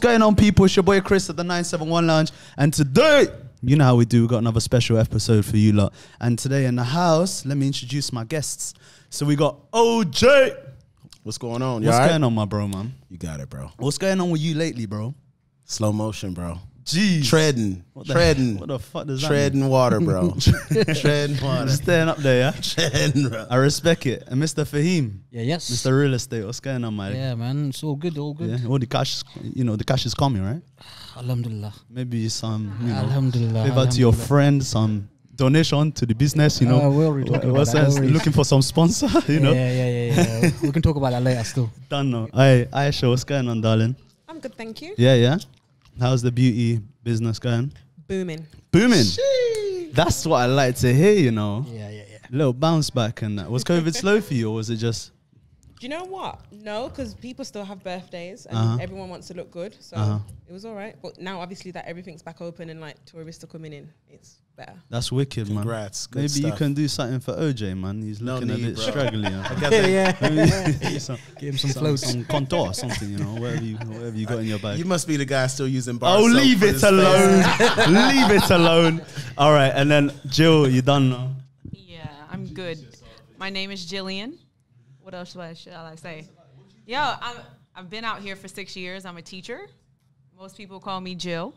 What's going on, people? It's your boy Chris at the 971 Lounge. And today, you know how we do, we got another special episode for you lot. And today in the house, let me introduce my guests. So we got OJ. What's going on? You What's all right? going on, my bro, man? You got it, bro. What's going on with you lately, bro? Slow motion, bro. Jeez. Treading, What the- treading, What the fuck does that treading water, bro. treading water, mean? Staying up there, yeah? treading, bro. I respect it. And Mr. Fahim, Yeah, yes. Mr. Real Estate, what's going on, man? Yeah, man. It's all good, all good. Yeah, all the cash, you know, the cash is coming, right? Alhamdulillah. Maybe some, you know, Alhamdulillah. give out to your alhamdulillah. friend some donation to the business, you know. Uh, we're already talking What's about that, that? Looking for some sponsor, you know. Yeah, yeah, yeah, yeah. we can talk about that later still. Don't know. Hey, Aisha, what's going on, darling? I'm good, thank you. Yeah, yeah. How's the beauty business going? Booming. Booming. That's what I like to hear, you know. Yeah, yeah, yeah. Little bounce back and that. Was COVID slow for you, or was it just? Do you know what? No, because people still have birthdays and Uh-huh. everyone wants to look good. So Uh-huh. it was all right. But now, obviously, that everything's back open and like tourists are coming in, it's better. That's wicked, man. Congrats. Good Maybe you stuff. can do something for OJ, man. He's No looking a need, bit bro. straggly. huh? got yeah, that. yeah. Some, Give him some some, floats. some contour or something, you know, whatever you, whatever you got in your bag. You must be the guy still using bar Oh, soap leave for it his alone. leave it alone. All right, and then Jill, you done now? Yeah, I'm good. My name is Jillian. What else should I, shall I say? Yeah, I'm, I've been out here for six years. I'm a teacher. Most people call me Jill.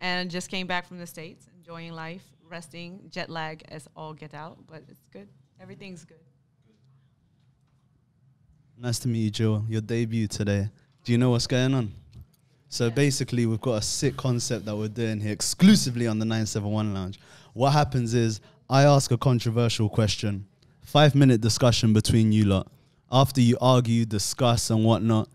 And just came back from the States, enjoying life, resting, jet lag as all get out, but it's good. Everything's good. Nice to meet you, Jill. Your debut today. Do you know what's going on? So basically, we've got a sick concept that we're doing here exclusively on the 971 Lounge. What happens is I ask a controversial question, five minute discussion between you lot. After you argue, discuss, and whatnot,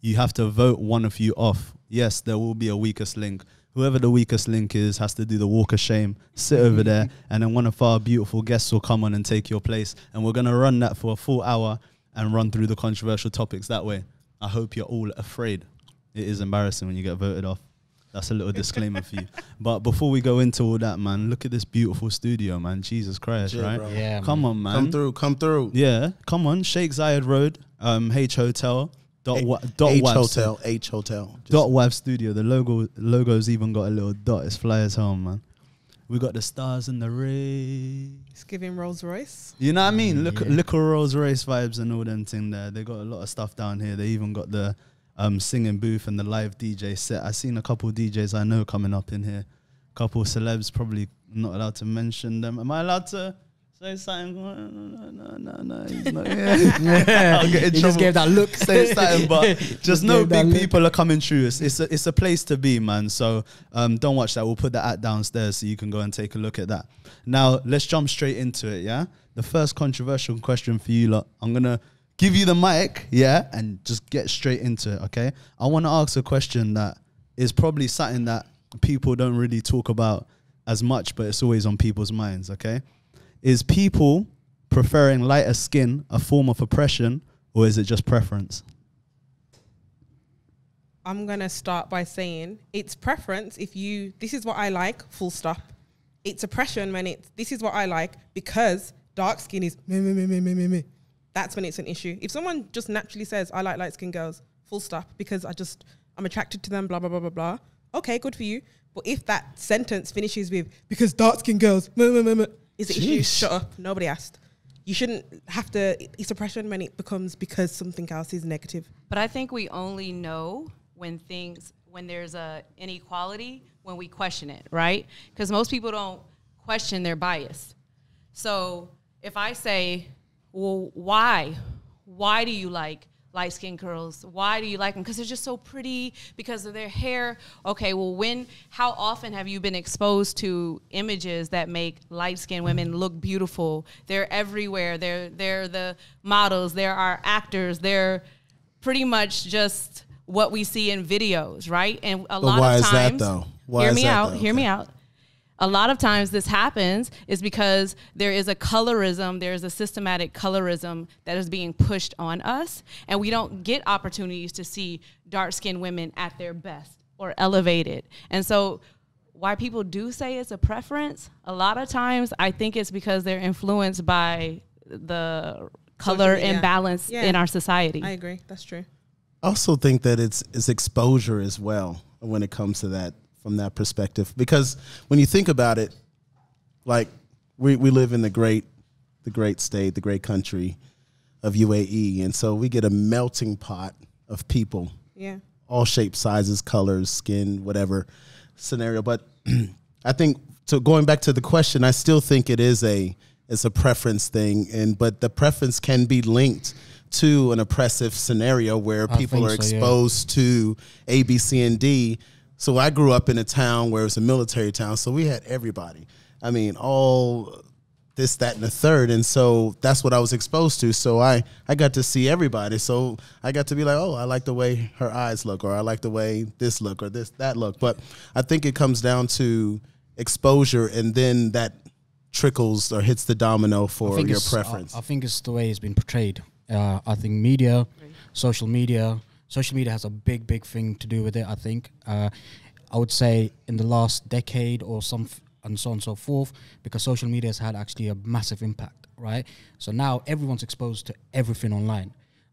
you have to vote one of you off. Yes, there will be a weakest link. Whoever the weakest link is has to do the walk of shame, sit over there, and then one of our beautiful guests will come on and take your place. And we're going to run that for a full hour and run through the controversial topics that way. I hope you're all afraid. It is embarrassing when you get voted off. That's a little disclaimer for you. But before we go into all that, man, look at this beautiful studio, man. Jesus Christ, Chill, right? bro. Yeah, Come on, man. Come through, come through. Yeah, come on. Sheikh Zayed Road, um, H Hotel, dot, H- wa- dot H Wab- Hotel, H Hotel. Just- Dot Wav Studio. The logo logo's even got a little dot. It's fly as hell, man. We got the stars and the rays. It's giving Rolls Royce. You know what I mean? Look, yeah. look at Rolls Royce vibes and all them thing there. They got a lot of stuff down here. They even got the um, singing booth and the live DJ set. I seen a couple DJs I know coming up in here. Couple celebs, probably not allowed to mention them. Am I allowed to say something? No, no, no, no, no. He's not. Yeah. I'll get in He trouble. just gave that look. say something, but just Just know that big look. people are coming through. It's, it's a it's a place to be, man. So um, don't watch that. We'll put the at downstairs so you can go and take a look at that. Now let's jump straight into it. Yeah, the first controversial question for you lot. I'm gonna give you the mic. Yeah, and just get straight into it. Okay. I want to ask a question that is probably something that people don't really talk about as much, but it's always on people's minds. Okay, is people preferring lighter skin a form of oppression or is it just preference? I'm going to start by saying it's preference if you, this is what I like, full stop. It's oppression when it's, this is what I like because dark skin is me, me, me, me, me, me, me. That's when it's an issue. If someone just naturally says, I like light skinned girls, full stop, because I just, I'm attracted to them, blah, blah, blah, blah, blah. Okay, good for you. But if that sentence finishes with, because dark skinned girls, me, me, me, me, is an issue, shut up. Nobody asked. You shouldn't have to, it's oppression when it becomes because something else is negative. But I think we only know when things when there's a inequality when we question it, right? Because most people don't question their bias. So if I say, "Well, why? Why do you like light skinned girls? Why do you like them? Because they're just so pretty. Because of their hair. Okay, well, when? How often have you been exposed to images that make light skinned women look beautiful? They're everywhere. They're they're the models. There are actors. They're pretty much just what we see in videos, right? And a lot why of is that, though? Why hear me out. though? Hear me Okay. out. A lot of times this happens is because there is a colorism, there's a systematic colorism that is being pushed on us, and we don't get opportunities to see dark skinned women at their best or elevated. And so why people do say it's a preference, a lot of times I think it's because they're influenced by the color media. imbalance Yeah. in our society. I agree. That's true. I also think that it's it's exposure as well when it comes to that from that perspective. Because when you think about it, like we, we live in the great the great state, the great country of UAE, and so we get a melting pot of people, Yeah. all shapes, sizes, colors, skin, whatever scenario. But I think so. Going back to the question, I still think it is a it's a preference thing, and but the preference can be linked to an oppressive scenario where I people are so, yeah. exposed to A, B, C, and D. So I grew up in a town where it was a military town, so we had everybody. I mean, all this, that, and the third, and so that's what I was exposed to. So I I got to see everybody. So I got to be like, oh, I like the way her eyes look, or I like the way this look, or this that look. But I think it comes down to exposure, and then that trickles or hits the domino for your it's- I- preference. I, think it's the way it's been portrayed. Uh, I think media, social media, social media has a big, big thing to do with it. I think. Uh, I would say in the last decade or some, f- and so on and so forth, because social media has had actually a massive impact, right? So now everyone's exposed to everything online,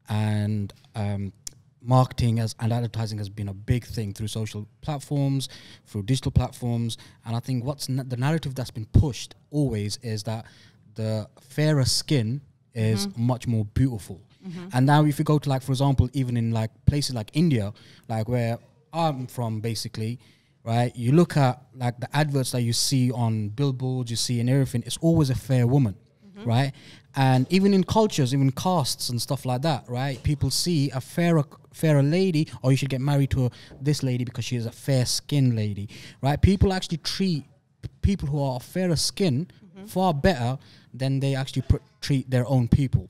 and um, marketing as and advertising has been a big thing through social platforms, through digital platforms, and I think what's na- the narrative that's been pushed always is that the fairer skin is much more beautiful. Mm-hmm. And now, if you go to like, for example, even in like places like India, like where I'm from, basically, right? You look at like the adverts that you see on billboards, you see and everything. It's always a fair woman, mm-hmm. right? And even in cultures, even castes and stuff like that, right? People see a fairer, fairer lady, or you should get married to a, this lady because she is a fair skinned lady, right? People actually treat people who are fairer skin mm-hmm. far better than they actually pr- treat their own people.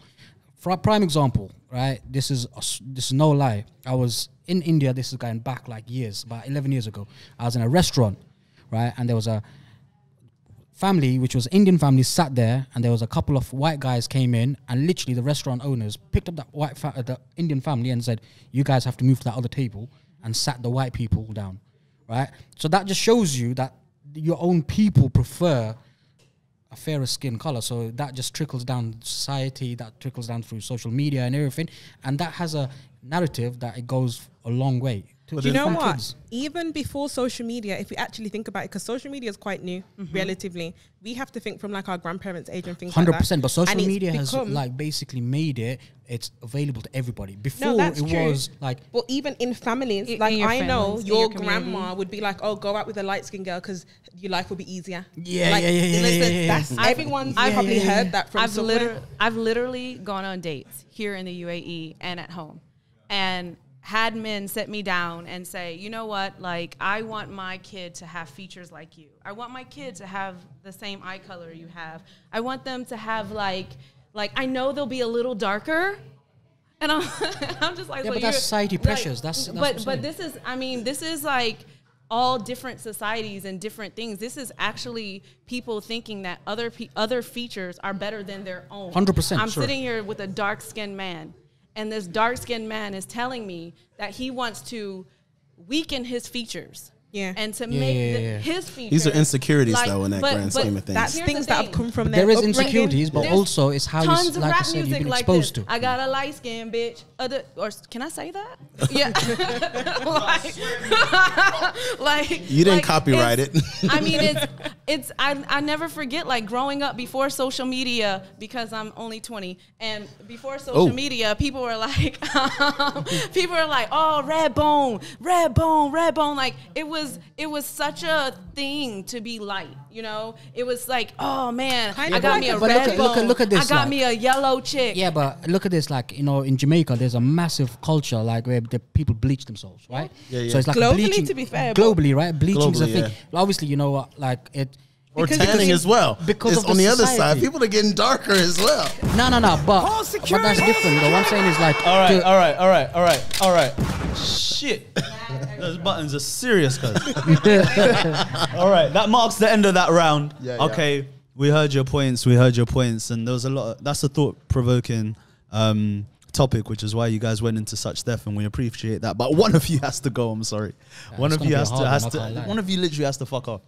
For a prime example, right? This is s- this is no lie. I was in India. This is going back like years, about eleven years ago. I was in a restaurant, right, and there was a family, which was Indian family, sat there, and there was a couple of white guys came in, and literally the restaurant owners picked up that white fa- uh, the Indian family and said, "You guys have to move to that other table," and sat the white people down, right? So that just shows you that your own people prefer a fairer skin color. So that just trickles down society, that trickles down through social media and everything, and that has a narrative that it goes a long way. To Do you know what? kids. Even before social media, if we actually think about it, because social media is quite new, mm-hmm. relatively, we have to think from like our grandparents' age and things Hundred like that. percent, but social And media has like basically made it. It's available to everybody. Before that's it true. was like Well, even in families, in like your I know families, in your your grandma would be like, "Oh, go out with a light skinned girl because your life will be easier." Yeah, like, yeah, yeah, yeah, listen, yeah, yeah, That's yeah. everyone's I've- probably yeah, yeah, heard that from I've somewhere. literally, I've literally gone on dates here in the UAE and at home, and had men sit me down and say, you know what, like I want my kid to have features like you. I want my kid to have the same eye color you have. I want them to have like, like I know they'll be a little darker. And I'm, I'm just like, Yeah, so but that's society like, pressures. That's- that's but but this is, I mean, this is like all different societies and different things. This is actually people thinking that other pe- other features are better than their own. 100%, I'm sure. sitting here with a dark skinned man, and this dark skinned man is telling me that he wants to weaken his features. Yeah. And to Yeah, make yeah, the- his features. These are insecurities, like- though, in that but- grand but scheme of things. That's things the that have come from there There is insecurities, but There's also it's how you, tons s- of like I rap said, music you've been like exposed this. to. I got a light skin bitch. Other or can I say that? Yeah. like, like You didn't like, copyright it. I mean, it's it's I I never forget like growing up before social media because I'm only 20 and before social Oh. media people were like um, people were like oh red bone red bone red bone like it was it was such a thing to be light you know it was like oh man Kind I got like me a But red look at- bone look at- look at this, I got like- me a yellow chick Yeah, but look at this. Like you know, in Jamaica, there's a massive culture like where the people bleach themselves, right? Yeah, yeah. So it's like Globally, bleaching, to be fair, globally, right? Bleaching is a thing. yeah. Obviously, you know what? Like it. Or Because- tanning because- as well. because it's of on the the other side. People are getting darker as well. No, no, no. But but that's different. The one saying is like. All right, to- all right, all right, all right, all right. Shit. Those buttons are serious, cuz. all right, that marks the end of that round. Yeah, yeah. okay, we heard your points. We heard your points, and there was a lot. Of, that's a thought-provoking um, topic, which is why you guys went into such depth, and we appreciate that. But one of you has to go. I'm sorry. one of you has to hard has one, to. One of you literally has to fuck off.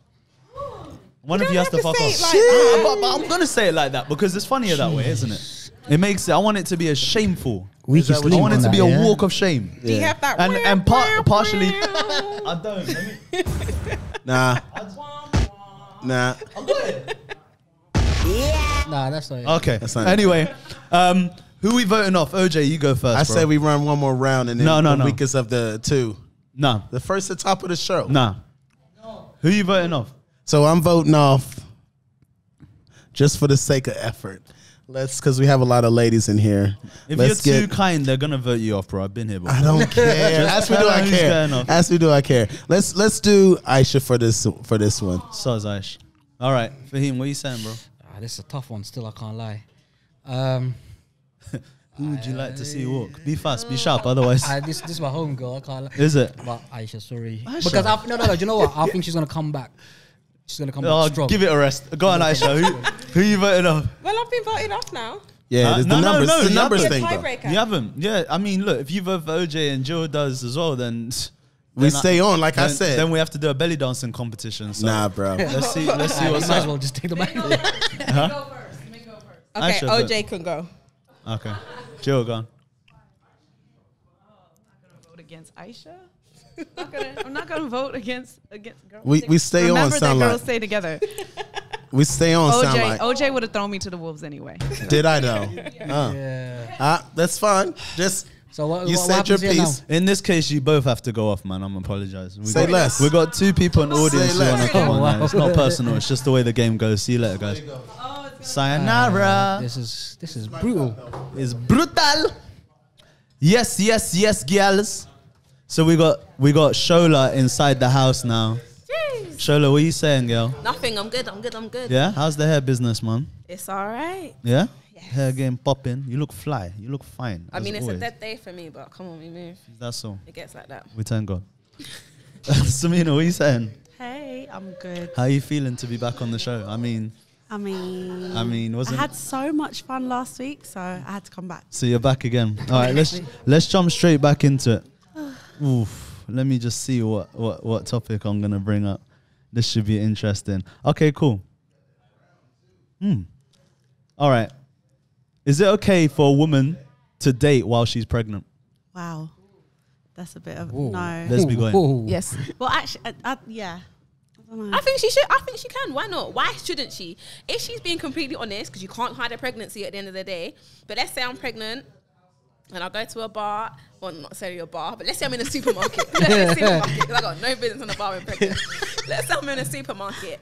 One You of you has to have to fuck off. like. But, but I'm gonna say it like that because it's funnier that way, isn't it? It makes it. I want it to be a shameful. Weakest I want it to be that, a yeah? walk of shame. Do you have that? And and par- partially. I I don't. Let me, Nah, nah. I got it. Nah, that's not. it. Okay. That's not- anyway, um, who we voting off? OJ, you go first. I bro. say we run one more round and then No, no, the no. weakest of the two. Nah, The first at top of the show. nah. Who you voting off? So I'm voting off just for the sake of effort. Let's because we have a lot of ladies in here. If Let's you're get. too kind, they're gonna vote you off, bro. I've been here before. I don't care. Ask me do I care. Ask me do I care. Let's let's do Aisha for this for this one. So is Aish. All right, Fahim, what are you saying, bro? Ah, this is a tough one. Still, I can't lie. Um, Who would you like to see walk? Be fast, be sharp, otherwise. I, this this is my home girl. I can't. Lie. Is it? But Aisha, sorry. Aisha? Because I, no, no, no. Do you know what? I think she's gonna come back. She's gonna come Oh, back strong. give it a rest. Go on, Aisha. Who, who you voting off? Well, I've been voted off now. Yeah, Huh? there's No, the no, numbers. no, the you numbers have The thing, bro. tiebreaker. You haven't. Yeah, I mean, look, if you vote for OJ and Jill does as well, then We then stay on, like I then- said. Then we have to do a belly dancing competition. So Nah, bro. let's see. Let's see Alright, what's might as up. well just take the back. Go first. Let me go first. Okay, Aisha, vote. OJ can go. Okay, Jill, go on. Vote against Aisha. Not gonna, I'm not gonna vote against against girls. We- we stay on, Remember sound that like. girls stay together. We stay on. Sound OJ, like. OJ would have thrown me to the wolves anyway. Did I though? Uh, yeah. uh, that's fine. Just So what? you what, said your piece. now? In this case, you both have to go off, man. I'm apologizing. We Say got, less. We got two people in the audience who less. want to come on. man. It's not personal. It's just the way the game goes. See you later, guys. Sayonara. This is this is brutal. It's brutal. Yes, yes, yes, girls. So we got we got Shola inside the house now. Shola, what are you saying, girl? Nothing. I'm good. I'm good. I'm good. Yeah, how's the hair business, man? It's all right. Yeah, hair game popping. You look fly. You look fine. I mean, it's always. a dead day for me, but come on, we move. That's all. It gets like that. We thank God. Samina, what are you saying? Hey, I'm good. How are you feeling to be back on the show? I mean, I mean, I mean, I wasn't had so much fun last week, so I had to come back. so you're back again? All right, let's let's jump straight back into it. Oof. Let me just see what what what topic I'm gonna bring up. This should be interesting. Okay, cool. Hmm. All right. Is it okay for a woman to date while she's pregnant? Wow, that's a bit of Whoa. no. Let's be going. Whoa. Yes. Well, actually, I, I, yeah. I. I think she should. I think she can. Why not? Why shouldn't she? If she's being completely honest, because you can't hide a pregnancy at the end of the day. But let's say I'm pregnant. And I'll go to a bar, well, not necessarily a bar, but let's say I'm in a supermarket. I got no business in a bar when pregnant. let's say I'm in a supermarket.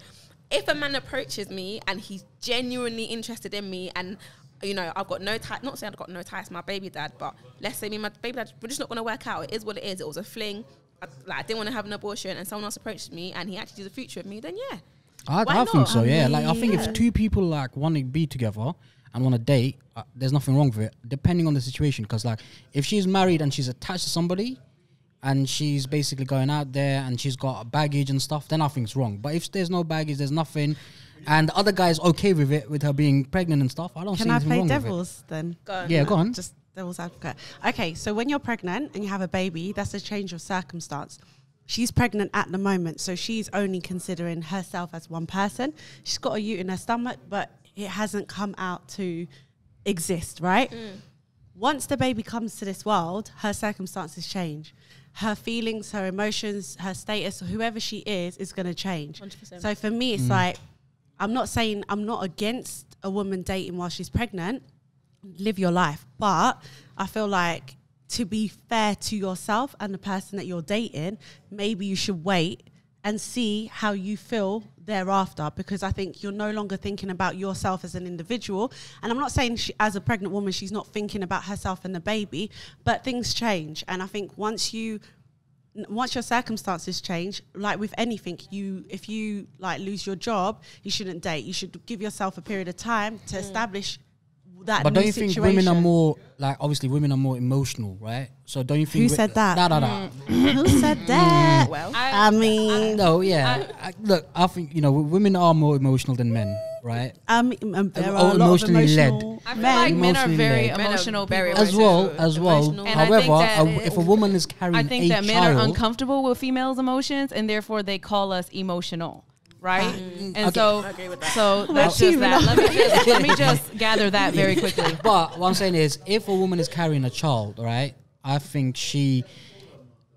If a man approaches me and he's genuinely interested in me, and you know I've got no tie, not saying I've got no ties to my baby dad, but let's say me and my baby dad, we're just not gonna work out. It is what it is. It was a fling. I, like I didn't want to have an abortion, and someone else approached me, and he actually sees a future with me. Then yeah, I, I think so. I Yeah, like I think mean- if two people like want to be together and want to date, uh, there's nothing wrong with it, depending on the situation. Because like if she's married and she's attached to somebody, and she's basically going out there and she's got baggage and stuff, then nothing's wrong. But if there's no baggage, there's nothing, and the other guy's okay with it, with her being pregnant and stuff, I don't Can see I anything play wrong with devil's then? go on. it. Yeah, go on. Just devil's advocate. Okay, so when you're pregnant and you have a baby, that's a change of circumstance. She's pregnant at the moment, so she's only considering herself as one person. She's got a ute in her stomach, but it hasn't come out to exist, right? Mm. Once the baby comes to this world, her circumstances change. Her feelings, her emotions, her status, whoever she is, is going to change. 100%. So for me, it's mm. like, I'm not saying I'm not against a woman dating while she's pregnant live your life. But I feel like to be fair to yourself and the person that you're dating, maybe you should wait and see how you feel thereafter because I think you're no longer thinking about yourself as an individual. And I'm not saying she, as a pregnant woman, she's not thinking about herself and the baby, but things change. And I think once you once your circumstances change like with anything you if you like lose your job you shouldn't date you should give yourself a period of time to mm. establish that But new don't you think situation. women are more like obviously women are more emotional, right? So don't you think Who said that? No, no, no. who said that Well, I mean No, yeah. I, look, I think you know women are more emotional than men, right? um, um, there Oh, are a lot of emotionally led. emotional I feel men. like men are very led. Emotional very. As well, as well. emotional. And I think However, a, if a woman is carrying I think a that men child, are uncomfortable with females' emotions, and therefore they call us emotional. Right? Mm. And so, I agree with that. so that's just that. Let me just, let me just gather that very quickly. But what I'm saying is, if a woman is carrying a child, right, I think she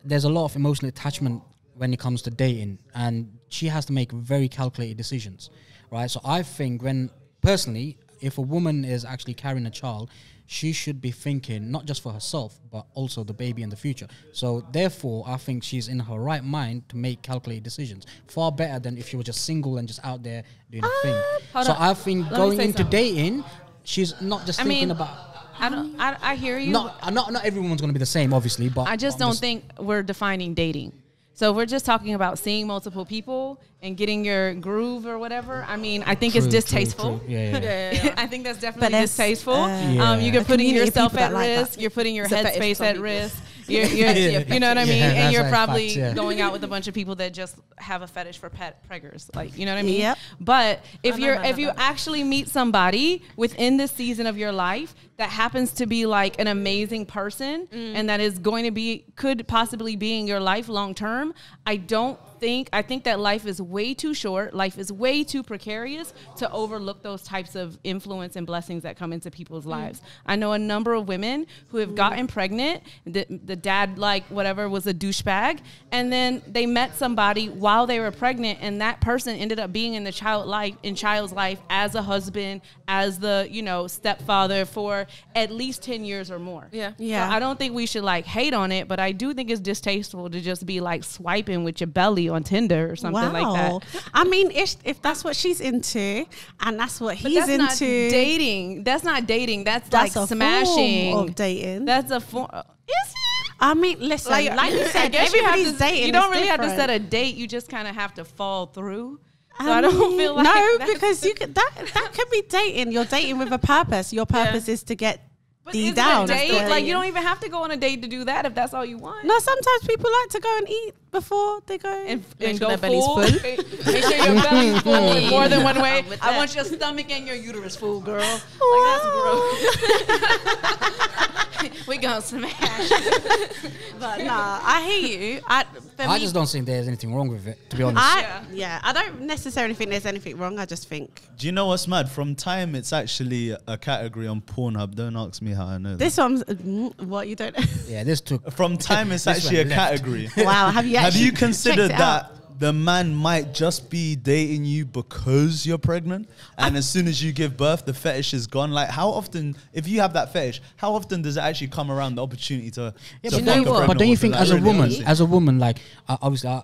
there's a lot of emotional attachment when it comes to dating, and she has to make very calculated decisions, right? So I think when personally, if a woman is actually carrying a child, she should be thinking not just for herself but also the baby in the future. So therefore, I think she's in her right mind to make calculated decisions. Far better than if she was just single and just out there doing a thing. Ah, hold So on. I think Let me going say into something. dating, she's not just I thinking mean, about I don't. I, I hear you. not, not not everyone's gonna be the same, obviously, but I just I'm don't think we're defining dating. So if we're just talking about seeing multiple people and getting your groove or whatever. I mean, I think True, it's distasteful. true. Yeah, yeah, yeah. I think that's definitely there's, distasteful. uh, Um, you're putting yourself at that like risk. You're putting your It's a headspace at risk. You're, you're, Yeah. you know what I mean? Yeah, and you're like probably facts, yeah. going out with a bunch of people that just have a fetish for pet preggers. Like, you know what I mean? Yep. But if Oh, no, you're no, no, if you no. actually meet somebody within this season of your life that happens to be like an amazing person Mm. and that is going to be could possibly be in your life long term, I don't think I think that life is way too short. Life is way too precarious to overlook those types of influence and blessings that come into people's Mm. lives. I know a number of women who have gotten pregnant. The, the dad, like whatever, was a douchebag, and then they met somebody while they were pregnant, and that person ended up being in the child life in child's life as a husband, as the you know stepfather for at least ten years or more. Yeah. Yeah. So I don't think we should like hate on it, but I do think it's distasteful to just be like swiping with your belly on Tinder or something like that. I mean, if, if that's what she's into and that's what he's that's not into, dating. That's not dating. That's, that's like a smashing. form of dating. That's a form. Is it? I mean, listen, like, you I said, guess you have to, dating. You don't is really have to set a date. You just kind of have to fall through. So I, don't feel like no, because you could that that could be dating. You're dating with a purpose. Your purpose is to get But D isn't down. a date like you don't even have to go on a date to do that if that's all you want. No, sometimes people like to go and eat before they go. and, Make and go their belly's full. full. Make sure your belly's full in more than one way. I'm with I that. want your stomach and your uterus full, girl. Like that's gross. we gonna smash. but nah, I hear you. I, I me, just don't think there's anything wrong with it, to be honest. I, Yeah. yeah. I don't necessarily think there's anything wrong. I just think Do you know what's mad? From time, it's actually a category on Pornhub. Don't ask me how I know this one's mm, what you don't. yeah, this took. From time, it's actually a left. category. wow, have you Have you considered that out? The man might just be dating you because you're pregnant, and as soon as you give birth, the fetish is gone? Like, how often, if you have that fetish, how often does it actually come around the opportunity to? Yeah, to but, fuck don't a you, but don't you woman? think, Like, as a woman, honestly. as a woman, like uh, obviously, uh,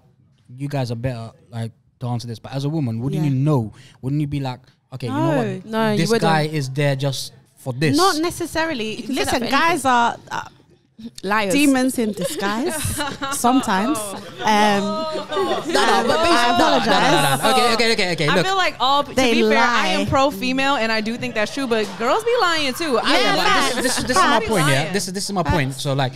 you guys are better, like to answer this. But as a woman, wouldn't Yeah. you know? Wouldn't you be like, okay, you know what? No, this wouldn't. guy is there just for this. Not necessarily. can say that Listen, for guys are uh, Liars. demons in disguise sometimes. Um, I apologize. Okay, okay, okay, okay. I feel like all to They be fair, I am pro female and I do think that's true, but girls be lying too. I yeah, am like- this, this, this is my point. Yeah, this is this is my point. So like,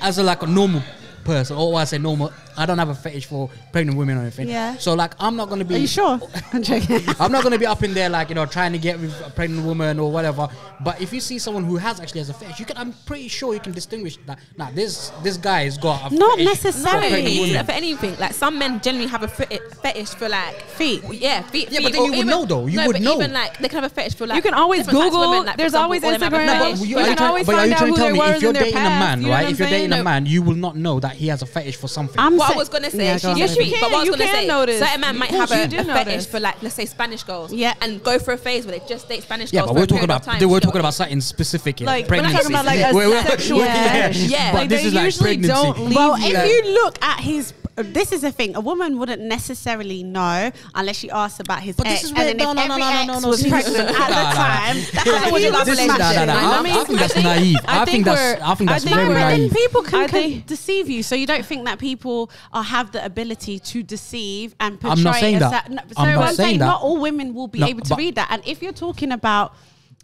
as a like a normal person, or I say normal, I don't have a fetish for pregnant women or anything. Yeah. So like, I'm not gonna be. Are you sure? I'm joking. I'm not gonna be up in there like you know trying to get with a pregnant woman or whatever. But if you see someone who has actually has a fetish, you can. I'm pretty sure you can distinguish that. Nah, this this guy has got a Not fetish for necessarily. pregnant women. for anything. Like some men generally have a fetish for like Feet. Yeah, feet. Yeah, feet, but then or you would even- know though. You no, would but know. Even like they can have a fetish for like. You can always different types of Google. women, like, for There's example, always all them have a Instagram. fetish. But You are can you trying- always but are you trying to tell me if you're dating a man, right? If you're dating a man, you will not know that he has a fetish for something. I'm What I was gonna say, Yeah, she's go. Yes, you can. But what I was You gonna can say, notice. certain men might have a, a fetish notice. for like, let's say Spanish girls. Yeah. And go for a phase where they just date Spanish Yeah, girls. but for we're a talking period of about time, we're you know? talking about something specific here. Like, we're talking about, like, a We're- we're- sexual yeah, fetish. Yeah. But this is like pregnancy. Well, if you look at his, this is the thing. A woman wouldn't necessarily know unless she asks about his But ex. this is and then no, if no, no, every no, no, ex no, no, was see, pregnant this is- at nah, the nah. time, That's that how you love was This is, nah, nah, smashing. nah. I, I mean, I think that's I think- naive. I I think think that's I think I that's think very No, then naive. people can, I can deceive you. So you don't think that people are, have the ability to deceive and portray I'm not saying a that. cer- no, so I'm not I'm saying saying that. not all women will be No, able to read that. And if you're talking about,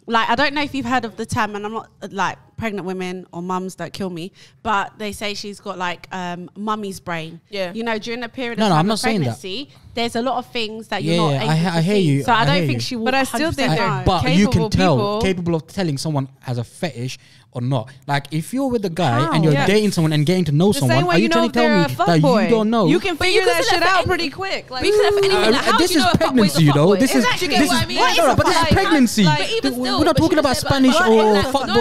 like, I don't know if you've heard of the term, and I'm not like pregnant women or mums don't kill me, but they say she's got like um, mummy's brain. Yeah. you know, during the period No, of no, time I'm not of saying that. pregnancy, there's a lot of things that you're Yeah, not yeah, able I to I hear see. you, So I, I don't think you. she will. But I still think 100% they're- but you can capable tell people- capable of telling someone has a fetish or not. Like if you're with a guy and you're Yeah. dating someone and getting to know The someone, are you, you know trying to tell me that boy. you don't know? You can figure you can that select shit out pretty quick. Like, But you can select for anything. Uh, this you is know a fuckboy's a pregnancy, you know. This is Exactly, this is what I mean? no, no, but this is Like, pregnancy. But even We're not talking she about said, Spanish but- or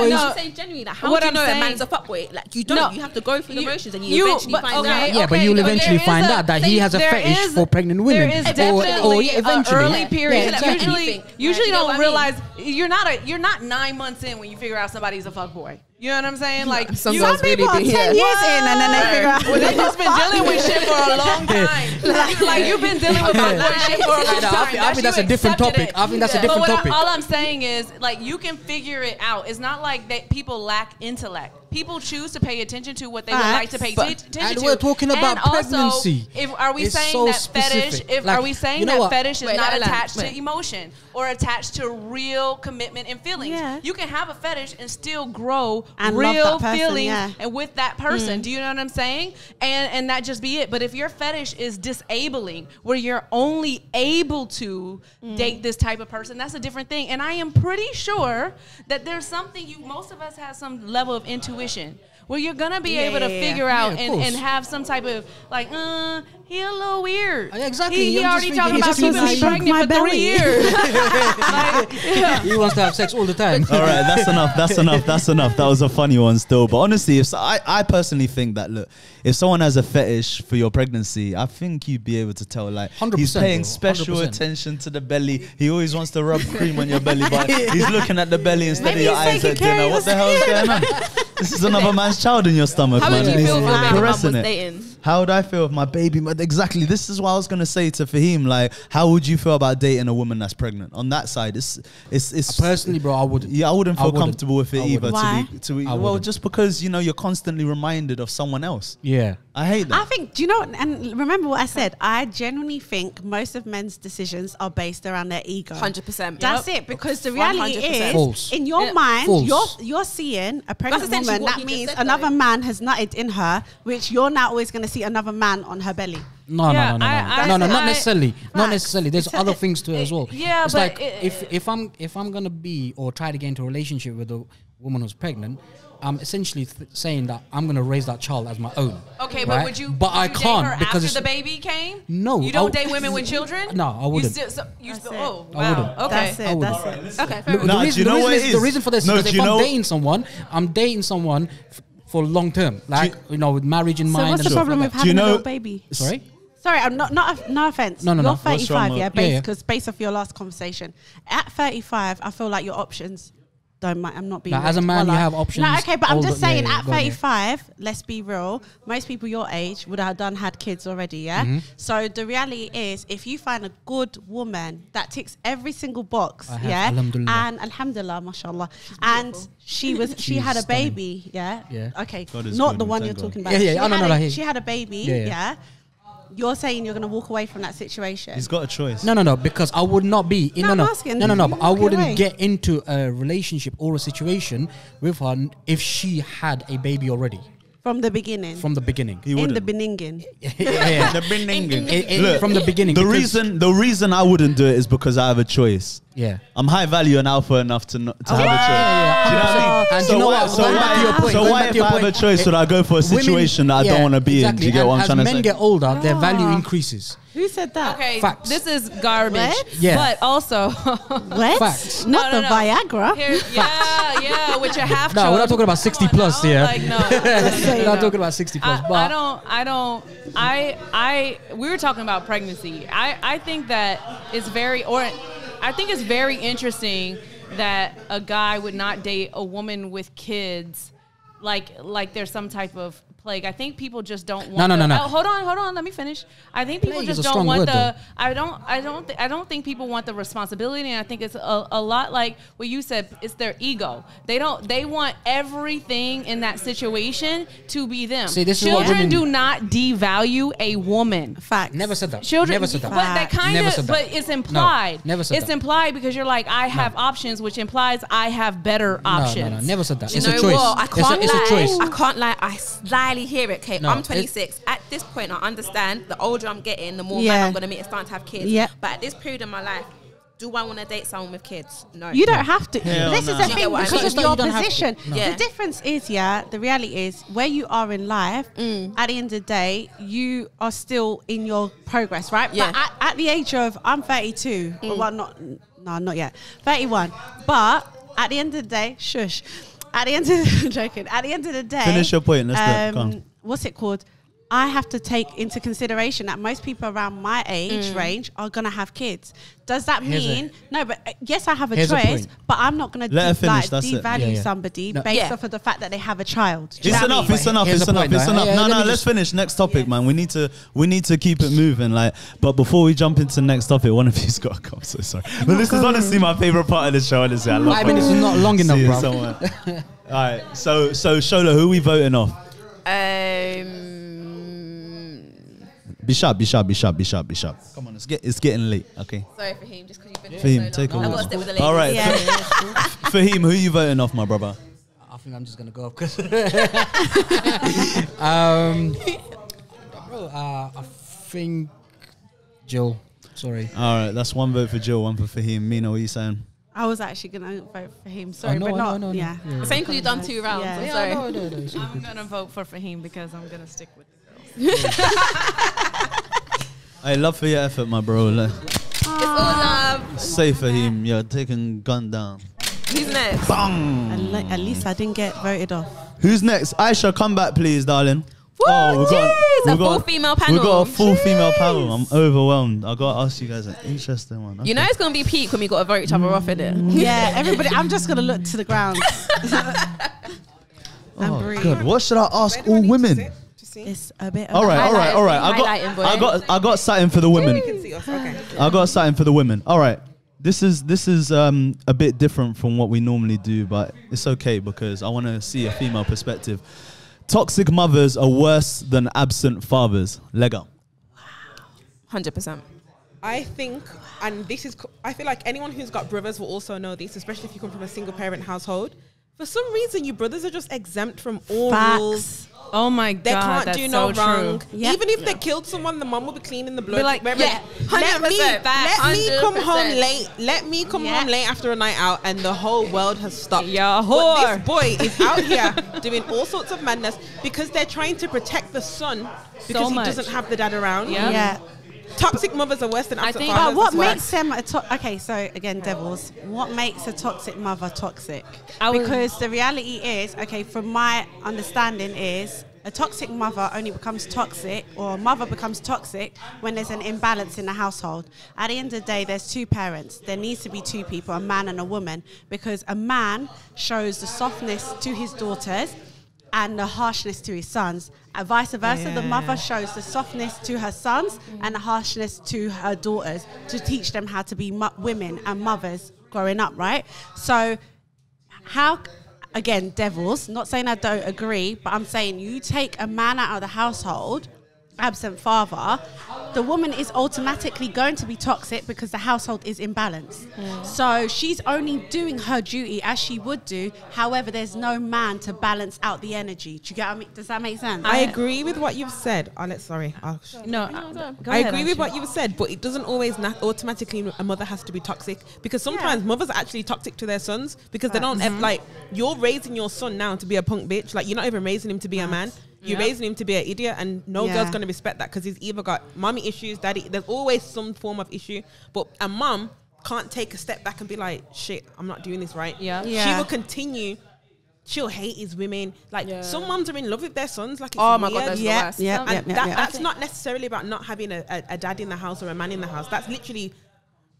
no, fuck no, boys. No, No. I'm saying genuinely, like, how What do you I'm know a saying- man's a fuckboy? Like, you don't. No. You have to go through the You- motions, and you, you- eventually but- find okay, out. Yeah, but you'll but eventually find a- out that he has a fetish is- for pregnant women, There is or, or a eventually. early period. Yeah, You exactly. Usually, Anything. usually You don't what I mean? realize you're not a you're not nine months in when you figure out somebody's a fuck boy. You know what I'm saying? Like Some you, girls really people are 10 here. years in and then they figure out. well, they just been dealing with shit for a long time. like, like, you've been dealing with fuck boy shit for a long I time. think- I think that's a different accepted topic. it. I think that's a But different I- topic. all I'm saying is, like, you can figure it out. It's not like that people lack intellect. People choose to pay attention to what they would like to pay Facts. t- attention And to. we're talking about And also. If are we It's saying so that fetish? If Like, are we saying you know that what? fetish is Wait, not let- let- attached to emotion or attached to real commitment and feelings? Yeah. You can have a fetish and still grow And love real person, feelings yeah. and with that person. Mm. Do you know what I'm saying? And and that just be it. But if your fetish is disabling, where you're only able to mm. date this type of person, that's a different thing. And I am pretty sure that there's something you most of us have some level of intuition. Where you're gonna be Yeah, able to yeah, yeah. figure out Yeah, and, and have some type of like, uh, he a little weird. Exactly. He, he already talking about keeping me pregnant my for three years. like, yeah. He wants to have sex all the time. All right, that's enough. That's enough. That's enough. That was a funny one still. But honestly, if so- I, I personally think that look, if someone has a fetish for your pregnancy, I think you'd be able to tell like 100%, he's paying special 100%. attention to the belly. He always wants to rub cream on your belly, but he's looking at the belly instead Maybe of your eyes at dinner. What the hell is going on? This is another man's child in your stomach, How man. would you feel if your baby mum was caressing it. dating? How would I feel if my baby? mo- Exactly. This is what I was gonna say to Fahim. Like, how would you feel about dating a woman that's pregnant? On that side, it's it's it's Personally, bro, I wouldn't. yeah, I wouldn't I feel wouldn't. comfortable with it I either. wouldn't. Why? To be, to be, I well, wouldn't. just because you know you're constantly reminded of someone else. Yeah. I hate that. I think, do you know, what- and remember what I said? I genuinely think most of men's decisions are based around their ego. 100%. That's Yep. it. Because the reality 100%. is, False. in your Yeah. mind, False. you're you're seeing a pregnant essentially woman. That means said, another though. man has nutted in her, which you're now always going to see another man on her belly. No, Yeah, no, no, no, I- no, I- no, no, not I- necessarily. Not necessarily. There's other things to it as well. Yeah, it's but like it- if if I'm if I'm gonna be or try to get into a relationship with a woman who's pregnant, I'm essentially th- saying that I'm gonna raise that child as my own. Okay, but would you? But would I you can't her because after the baby came. No, you don't I- date women with children. No, I wouldn't. You still, so, you That's still, it. oh, I wow. wouldn't. Okay. That's it. wouldn't. That's it. Okay, fair The, enough. the reason, you the reason what is, it the reason for this No, is do if I'm dating someone, I'm dating someone f- for long term, like you, know, with marriage in So mind. what's and the problem with that. Do you having a little baby? Sorry. Sorry, I'm not not no offense. No, no, you're no. 35, wrong yeah, with- Yeah, yeah. because based off your last conversation, at 35, I feel like your options don't. mi- I'm not being. Like, as a rude. man, you have options No, okay, but I'm just saying, yeah, yeah, at go on, yeah. 35, let's be real. Most people your age would have done had kids already, yeah. Mm-hmm. So the reality is, if you find a good woman that ticks every single box, I have, yeah, alhamdulillah. and alhamdulillah, mashallah, and she was she She's had a stunning. baby, yeah, Yeah. okay, not good, the one you're God. talking about. Yeah, yeah, She I know, had no, a- no, she had a baby, Yeah, yeah. yeah. You're saying you're gonna walk away from that situation. He's got a choice. No, no, no. Because I would not be. In, No, no, I'm no, asking, no, no, no. But I wouldn't away. get into a relationship or a situation with her if she had a baby already from the beginning. from the beginning. He in wouldn't. the Beningin. yeah, yeah. The Beningin. I- I- Look, from the beginning. The because- reason the reason I wouldn't do it is because I have a choice. Yeah. I'm high value and alpha enough to not, to have a choice. yeah, Do you know what I mean? And so you know why, what? so Going back to your why, point, so going why back to if your I have a point, choice, would I go for a Women- situation that I yeah, don't want to be exactly. in? Do you get and what I'm as trying to As men say? get older, their value increases. Who said that? Okay, Facts. this is garbage. What? Yeah. But also, What? Facts. Not No, the no, no. Viagra. Here, yeah, yeah, with your half. No, we're not talking about 60 on plus now, here. Like no, We're no. not talking about 60 plus, I, but I don't I don't I I we were talking about pregnancy. I I think that it's very or I think it's very interesting that a guy would not date a woman with kids like like there's some type of plague. I think people just don't want. No, no, the- no, no. Oh, hold on, hold on. Let me finish. I think people Plague just don't want word, the. though. I don't. I don't. Th- I don't think people want the responsibility, and I think it's a, a lot like what you said. It's their ego. They don't. They want everything in that situation to be them. See, this is what Children women- do not devalue a woman. Facts. Never said that. Children, Never said that. but that kind Never of, said that. but it's implied. never said It's that. implied because you're like, I have options, which implies I have better options. no, no, no never said that. It's you a choice. what? I It's a- can't it's a lie. choice. I can't lie. I slyly hear it. Okay, No, I'm 26. At this point, I understand. The older I'm getting, the more Yeah. men I'm gonna meet and starting to have kids. Yeah. But at this period in my life, do I want to date someone with kids? No. You don't have to. Hell this no. is the You get thing what I because mean? of It's your you don't have to. position. No. Yeah. The difference is, yeah, the reality is where you are in life. Mm. At the end of the day, you are still in your progress, right? Yeah. But at, at the age of I'm 32. Mm. Well, not no, not yet. 31. But at the end of the day, shush. At the end of the joking. At the end of the day, Finish your point, let's it. Go um, What's it called? I have to take into consideration that most people around my age Mm. range are gonna have kids. Does that Here's a- mean no? But uh, yes, I have a Here's a choice, but I'm not gonna Let de- finish, like that's it. devalue Yeah, yeah. somebody No. based Yeah. off of the fact that they have a child. Do you It's know what I enough. mean? It's enough. Here's It's enough. point, It's though. enough. No, no. Let's finish. Next topic, man. We need to. We need to keep it moving. Like, but before we jump into the next topic, one of you's got to go. I'm so sorry. But this is honestly my favorite part of the show. Honestly, I love. Five minutes is not long enough, bro. All right. So, so Shola, who we voting off? Um, Be sharp. Be sharp. Be sharp. Be sharp. Be sharp. Come on. It's get. It's getting late. Okay. sorry for him, just because you've been For here him, so take long. over. I gotta stay with the ladies. All right. Yeah. For him, who you voting off, my brother? I think I'm just gonna go because. um, bro, uh, I think Jill. Sorry. All right. That's one vote for Jill. One for Fahim. Mina, what are you saying? I was actually gonna vote for him. Sorry, know, but I not. know, I know, I know. yeah. Yeah. Same because you've done two rounds. Yeah. I'm Yeah, sorry. no, no, no, it's all I'm gonna vote for Fahim because I'm gonna stick with the girls. I love for your effort, my bro. Like, It's all love. say Fahim, you're taking gun down. Who's next? Bang. At, at least I didn't get voted off. Who's next? Aisha, come back, please, darling. Woo, oh, we've got, jeez, a we've full got- female panel. We've got a full female panel. I'm overwhelmed. I got to ask you guys an interesting one. You know it's gonna be peak when we gotta vote each other off, in it? Mm, yeah, everybody. I'm just gonna look to the ground. and oh, breathe. good. What should I ask Where all need to women? Sit to see? It's a bit. All right, all right, all right. I got, I got, I got something for the women. You can see us. Okay. I got something for the women. All right. This is this is um, a bit different from what we normally do, but it's okay because I want to see a female perspective. Toxic mothers are worse than absent fathers. Lego. Hundred percent. I think, and this is, I feel like anyone who's got brothers will also know this, especially if you come from a single parent household. For some reason, your brothers are just exempt from all rules. Facts. Oh my god, They can't that's do so no true. wrong. Yeah. Even if they killed someone, the mom will be cleaning the blood. Be like, wherever- yeah, let me, 100%, let me come 100%. home late. Let me come Yeah. home late after a night out, and the whole world has stopped. Yeah, But whore. this boy is out here doing all sorts of madness because they're trying to protect the son because he doesn't have the dad around. Yeah. Toxic mothers are worse than I think- fathers. But what makes them a to- okay? So again, devils. What makes a toxic mother toxic? Because the reality is, okay, from my understanding is. A toxic mother only becomes toxic, or a mother becomes toxic when there's an imbalance in the household. At the end of the day, there's two parents. There needs to be two people, a man and a woman, because a man shows the softness to his daughters and the harshness to his sons. And vice versa, the mother shows the softness to her sons and the harshness to her daughters to teach them how to be mu- women and mothers growing up, right? So, how, again, devils, not saying I don't agree, but I'm saying you take a man out of the household, absent father, the woman is automatically going to be toxic because the household is imbalanced. Mm. So she's only doing her duty as she would do. However, there's no man to balance out the energy. Do you get what I mean? Does that make sense? I agree with what you've said. Oh, let's sorry. I'll sh- No, No, go. go I ahead, agree with what you've said, but it doesn't always na- automatically a mother has to be toxic because sometimes mothers are actually toxic to their sons because they don't ev- mm-hmm. like you're raising your son now to be a punk bitch. Like you're not even raising him to be a man. You're Yeah. raising him to be an idiot, and no Yeah. girl's gonna respect that because he's either got mommy issues, daddy. There's always some form of issue, but a mom can't take a step back and be like, "Shit, I'm not doing this right." Yeah. yeah. she will continue. She'll hate his women. Like Yeah. some moms are in love with their sons. Like it's Oh my god, that's Yeah, the worst. yeah, yeah, yeah, that, yeah. that's not necessarily about not having a, a, a dad in the house or a man in the house. That's literally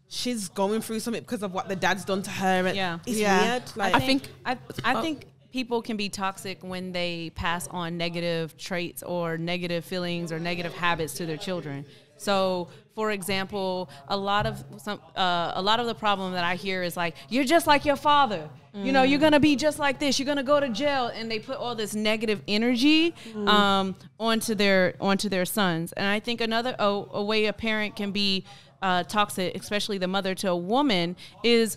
she's going through something because of what the dad's done to her. And Yeah. it's Yeah. weird. Like I think I, I think people can be toxic when they pass on negative traits or negative feelings or negative habits to their children. So, for example, a lot of some uh, a lot of the problem that I hear is like, "You're just like your father." You know, you're gonna be just like this. You're gonna go to jail, and they put all this negative energy um, onto their onto their sons. And I think another a, a way a parent can be uh, toxic, especially the mother to a woman, is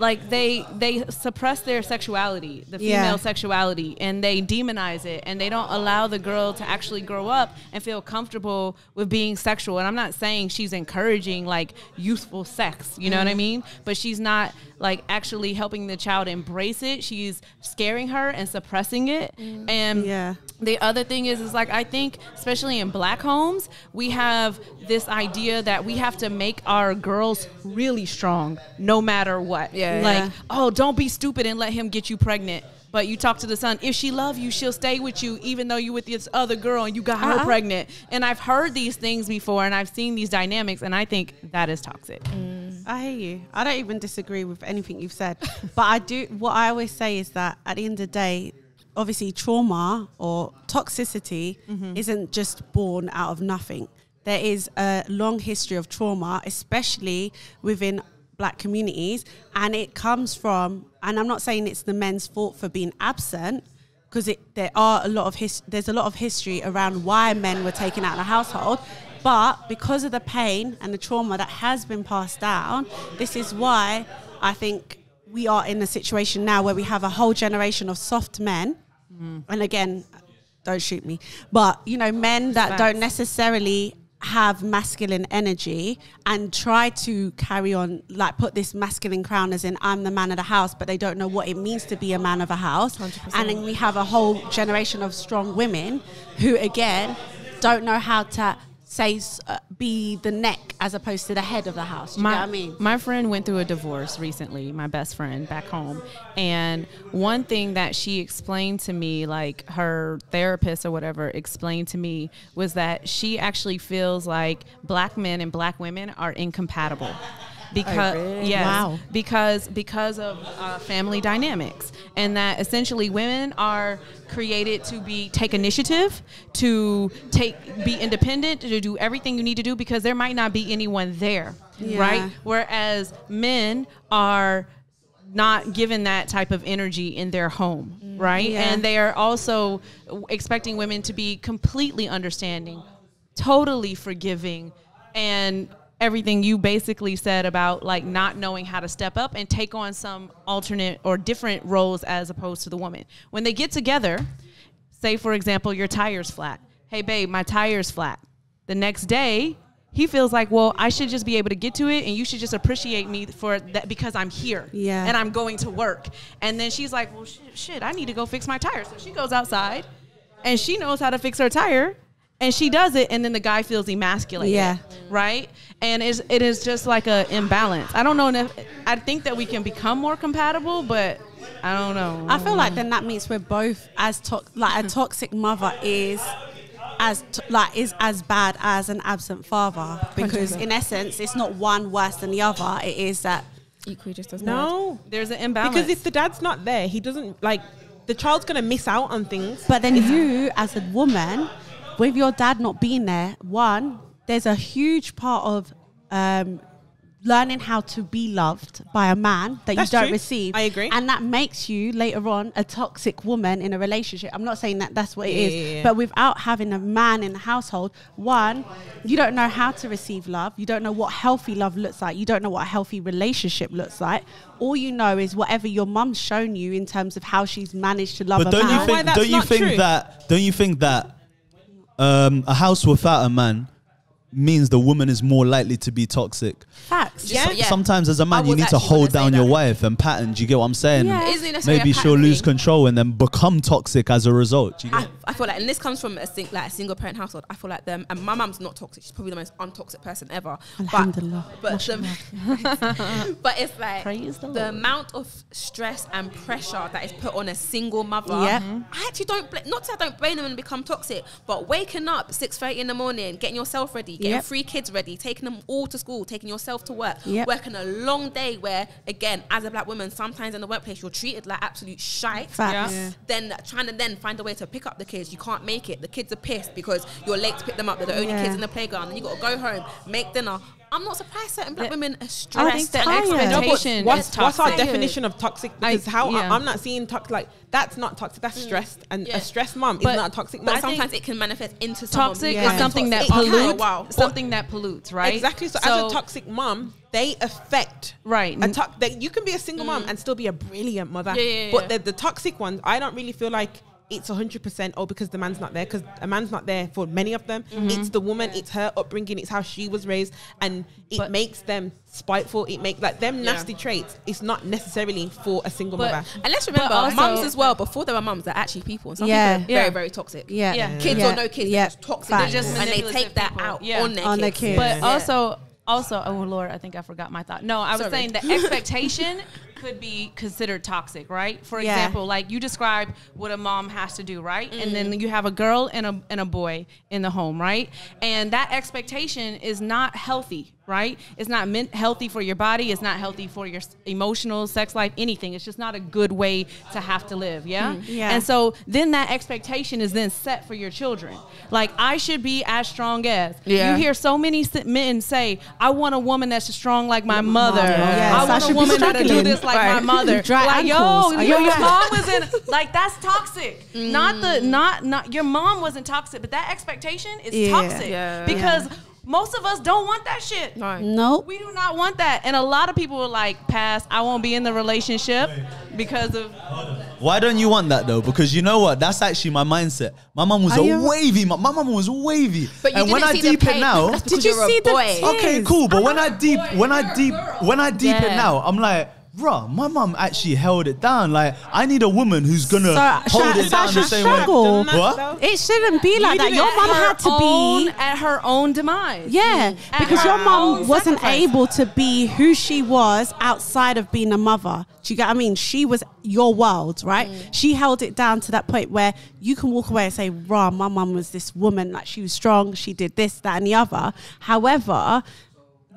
like they they suppress their sexuality the female Yeah. sexuality and they demonize it and they don't allow the girl to actually grow up and feel comfortable with being sexual and i'm not saying she's encouraging like youthful sex you know what i mm-hmm. mean but she's not like actually helping the child embrace it she's scaring her and suppressing it mm. and Yeah. the other thing is is like I think especially in black homes we have this idea that we have to make our girls really strong no matter what. Yeah. Like, Yeah. oh, don't be stupid and let him get you pregnant. But you talk to the son, if she love you, she'll stay with you even though you with this other girl and you got her Uh-uh. pregnant. And I've heard these things before and I've seen these dynamics and I think that is toxic. Mm. I hear you. I don't even disagree with anything you've said. but I do, what I always say is that at the end of the day, obviously trauma or toxicity mm-hmm. isn't just born out of nothing. There is a long history of trauma, especially within black communities. And it comes from, and I'm not saying it's the men's fault for being absent, because there are a lot of his, there's a lot of history around why men were taken out of the household. But because of the pain and the trauma that has been passed down, this is why I think we are in a situation now where we have a whole generation of soft men. Mm. And again, don't shoot me, but you know, men that don't necessarily have masculine energy and try to carry on like put this masculine crown as in I'm the man of the house but they don't know what it means to be a man of a house. And then we have a whole generation of strong women who again don't know how to say uh, be the neck as opposed to the head of the house Do you my, know what I mean My friend went through a divorce recently, my best friend back home. And one thing that she explained to me, like her therapist or whatever explained to me, was that she actually feels like black men and black women are incompatible. Because yes, Wow. because because of uh, family dynamics, and that essentially women are created to be take initiative, to take be independent, to do everything you need to do because there might not be anyone there, Yeah. right? Whereas men are not given that type of energy in their home, right? Yeah. And they are also expecting women to be completely understanding, totally forgiving, and everything you basically said about like not knowing how to step up and take on some alternate or different roles as opposed to the woman. When they get together, say for example your tire's flat. Hey babe, my tire's flat. The next day, he feels like, well, I should just be able to get to it, and you should just appreciate me for that because I'm here, Yeah. and I'm going to work. And then she's like, well, shit, shit, I need to go fix my tire. So she goes outside, and she knows how to fix her tire, and she does it, and then the guy feels emasculated, Yeah. right? And it's, it is just like a imbalance. I don't know if I think that we can become more compatible, but I don't know. I feel like then that means we're both as to- like a toxic mother is as t- like is as bad as an absent father because in essence it's not one worse than the other. It is that Equally just as bad. No, there's an imbalance because if the dad's not there, he doesn't like the child's gonna miss out on things. But then you, as a woman, with your dad not being there, one, there's a huge part of um, learning how to be loved by a man that That's you don't true. receive. I agree. And that makes you later on a toxic woman in a relationship. I'm not saying that that's what it Yeah, is, yeah, yeah. but without having a man in the household, one, you don't know how to receive love. You don't know what healthy love looks like. You don't know what a healthy relationship looks like. All you know is whatever your mum's shown you in terms of how she's managed to love But a don't man. you think? Don't you think true? that? Don't you think that um, a house without a man means the woman is more likely to be toxic? Facts. Yeah. yeah. Sometimes as a man, you need to hold down your that. wife and pattern. Do you get what I'm saying? Yeah. Isn't it necessarily Maybe she'll lose thing? control and then become toxic as a result. Do you I, get? I feel like, and this comes from a sing, like a single parent household. I feel like them, and my mum's not toxic. She's probably the most untoxic person ever. Alhamdulillah. But, but, the, but it's like Praise the the, Lord. amount of stress and pressure that is put on a single mother. Yeah. I actually don't. Bl- not that I don't blame them and become toxic, but waking up six thirty in the morning, getting yourself ready, getting Yep. three kids ready, taking them all to school, taking yourself to work, Yep. working a long day where, again, as a black woman, sometimes in the workplace you're treated like absolute shite. Facts. Yeah. Then trying to then find a way to pick up the kids, you can't make it. The kids are pissed because you're late to pick them up. They're the only Yeah. kids in the playground. Then you got to go home, make dinner. I'm not surprised certain black women are stressed. I stressed. think the and tired. expected- No, what's, is what's our definition of toxic? I- Because how yeah. I, am not seeing toxic like that's not toxic. That's stressed, and Yeah. a stressed mom is But- not a toxic But mom. sometimes it can manifest into Toxic being is something that toxic. It can. pollutes. Wow. Something that pollutes, right? Exactly. So, as a toxic mom, they affect Right. A to- that you can be a single mom and still be a brilliant mother. Mm. Yeah, yeah, But yeah. the, the toxic ones, I don't really feel like it's hundred percent. Oh, because the man's not there. Because a man's not there for many of them. Mm-hmm. It's the woman. It's her upbringing. It's how she was raised, and it But- makes them spiteful. It makes like them Yeah. nasty traits. It's not necessarily for a single But- mother. And let's remember, also- mums as well. Before there were mums, they're actually people. And some Yeah. people are very, Yeah. very toxic. Yeah. Yeah. Kids Yeah. or no kids, Yeah. they're just toxic. They're just and they take that people. out Yeah. on their On their kids. kids. But Yeah. also, also, oh Lord, I think I forgot my thought. No, I was Sorry. saying the expectation could be considered toxic, right? For Yeah. example, like you describe what a mom has to do, right? And Mm. then you have a girl and a and a boy in the home, right? And that expectation is not healthy, right? It's not meant healthy for your body. It's not healthy for your emotional, sex life, anything. It's just not a good way to have to live, yeah. Mm, yeah. And so then that expectation is then set for your children. Like I should be as strong as. Yeah. You hear so many men say, "I want a woman that's strong like my mother. Yes, I I want should a woman that'll do this like Right. my mother." Dry like yo, ankles. Yo, your mom was in like that's toxic. Not the mm. not not your mom wasn't toxic, but that expectation is Yeah. toxic Yeah. because. Most of us don't want that shit. No. Nope. We do not want that. And a lot of people are like, pass, I won't be in the relationship because of Why don't you want that though? Because you know what? That's actually my mindset. My mom was Are a you- wavy. My, my mum was wavy. But you and when didn't I see the deep it pain. now, That's because Did you you're a see the boy. tears? okay, cool. But when I deep, when I deep, when I deep it Yeah. now, I'm like, bruh, my mum actually held it down. Like, I need a woman who's gonna So, hold Sha- it down Sasha the same struggle. way. What? It shouldn't be like that. Your mum her had to own, be. at her own demise. Yeah, At because your mum own wasn't sacrifice. able to be who she was outside of being a mother. Do you get what I mean? She was your world, right? Mm. She held it down to that point where you can walk away and say, Rah, my mum was this woman, like she was strong, she did this, that, and the other. However,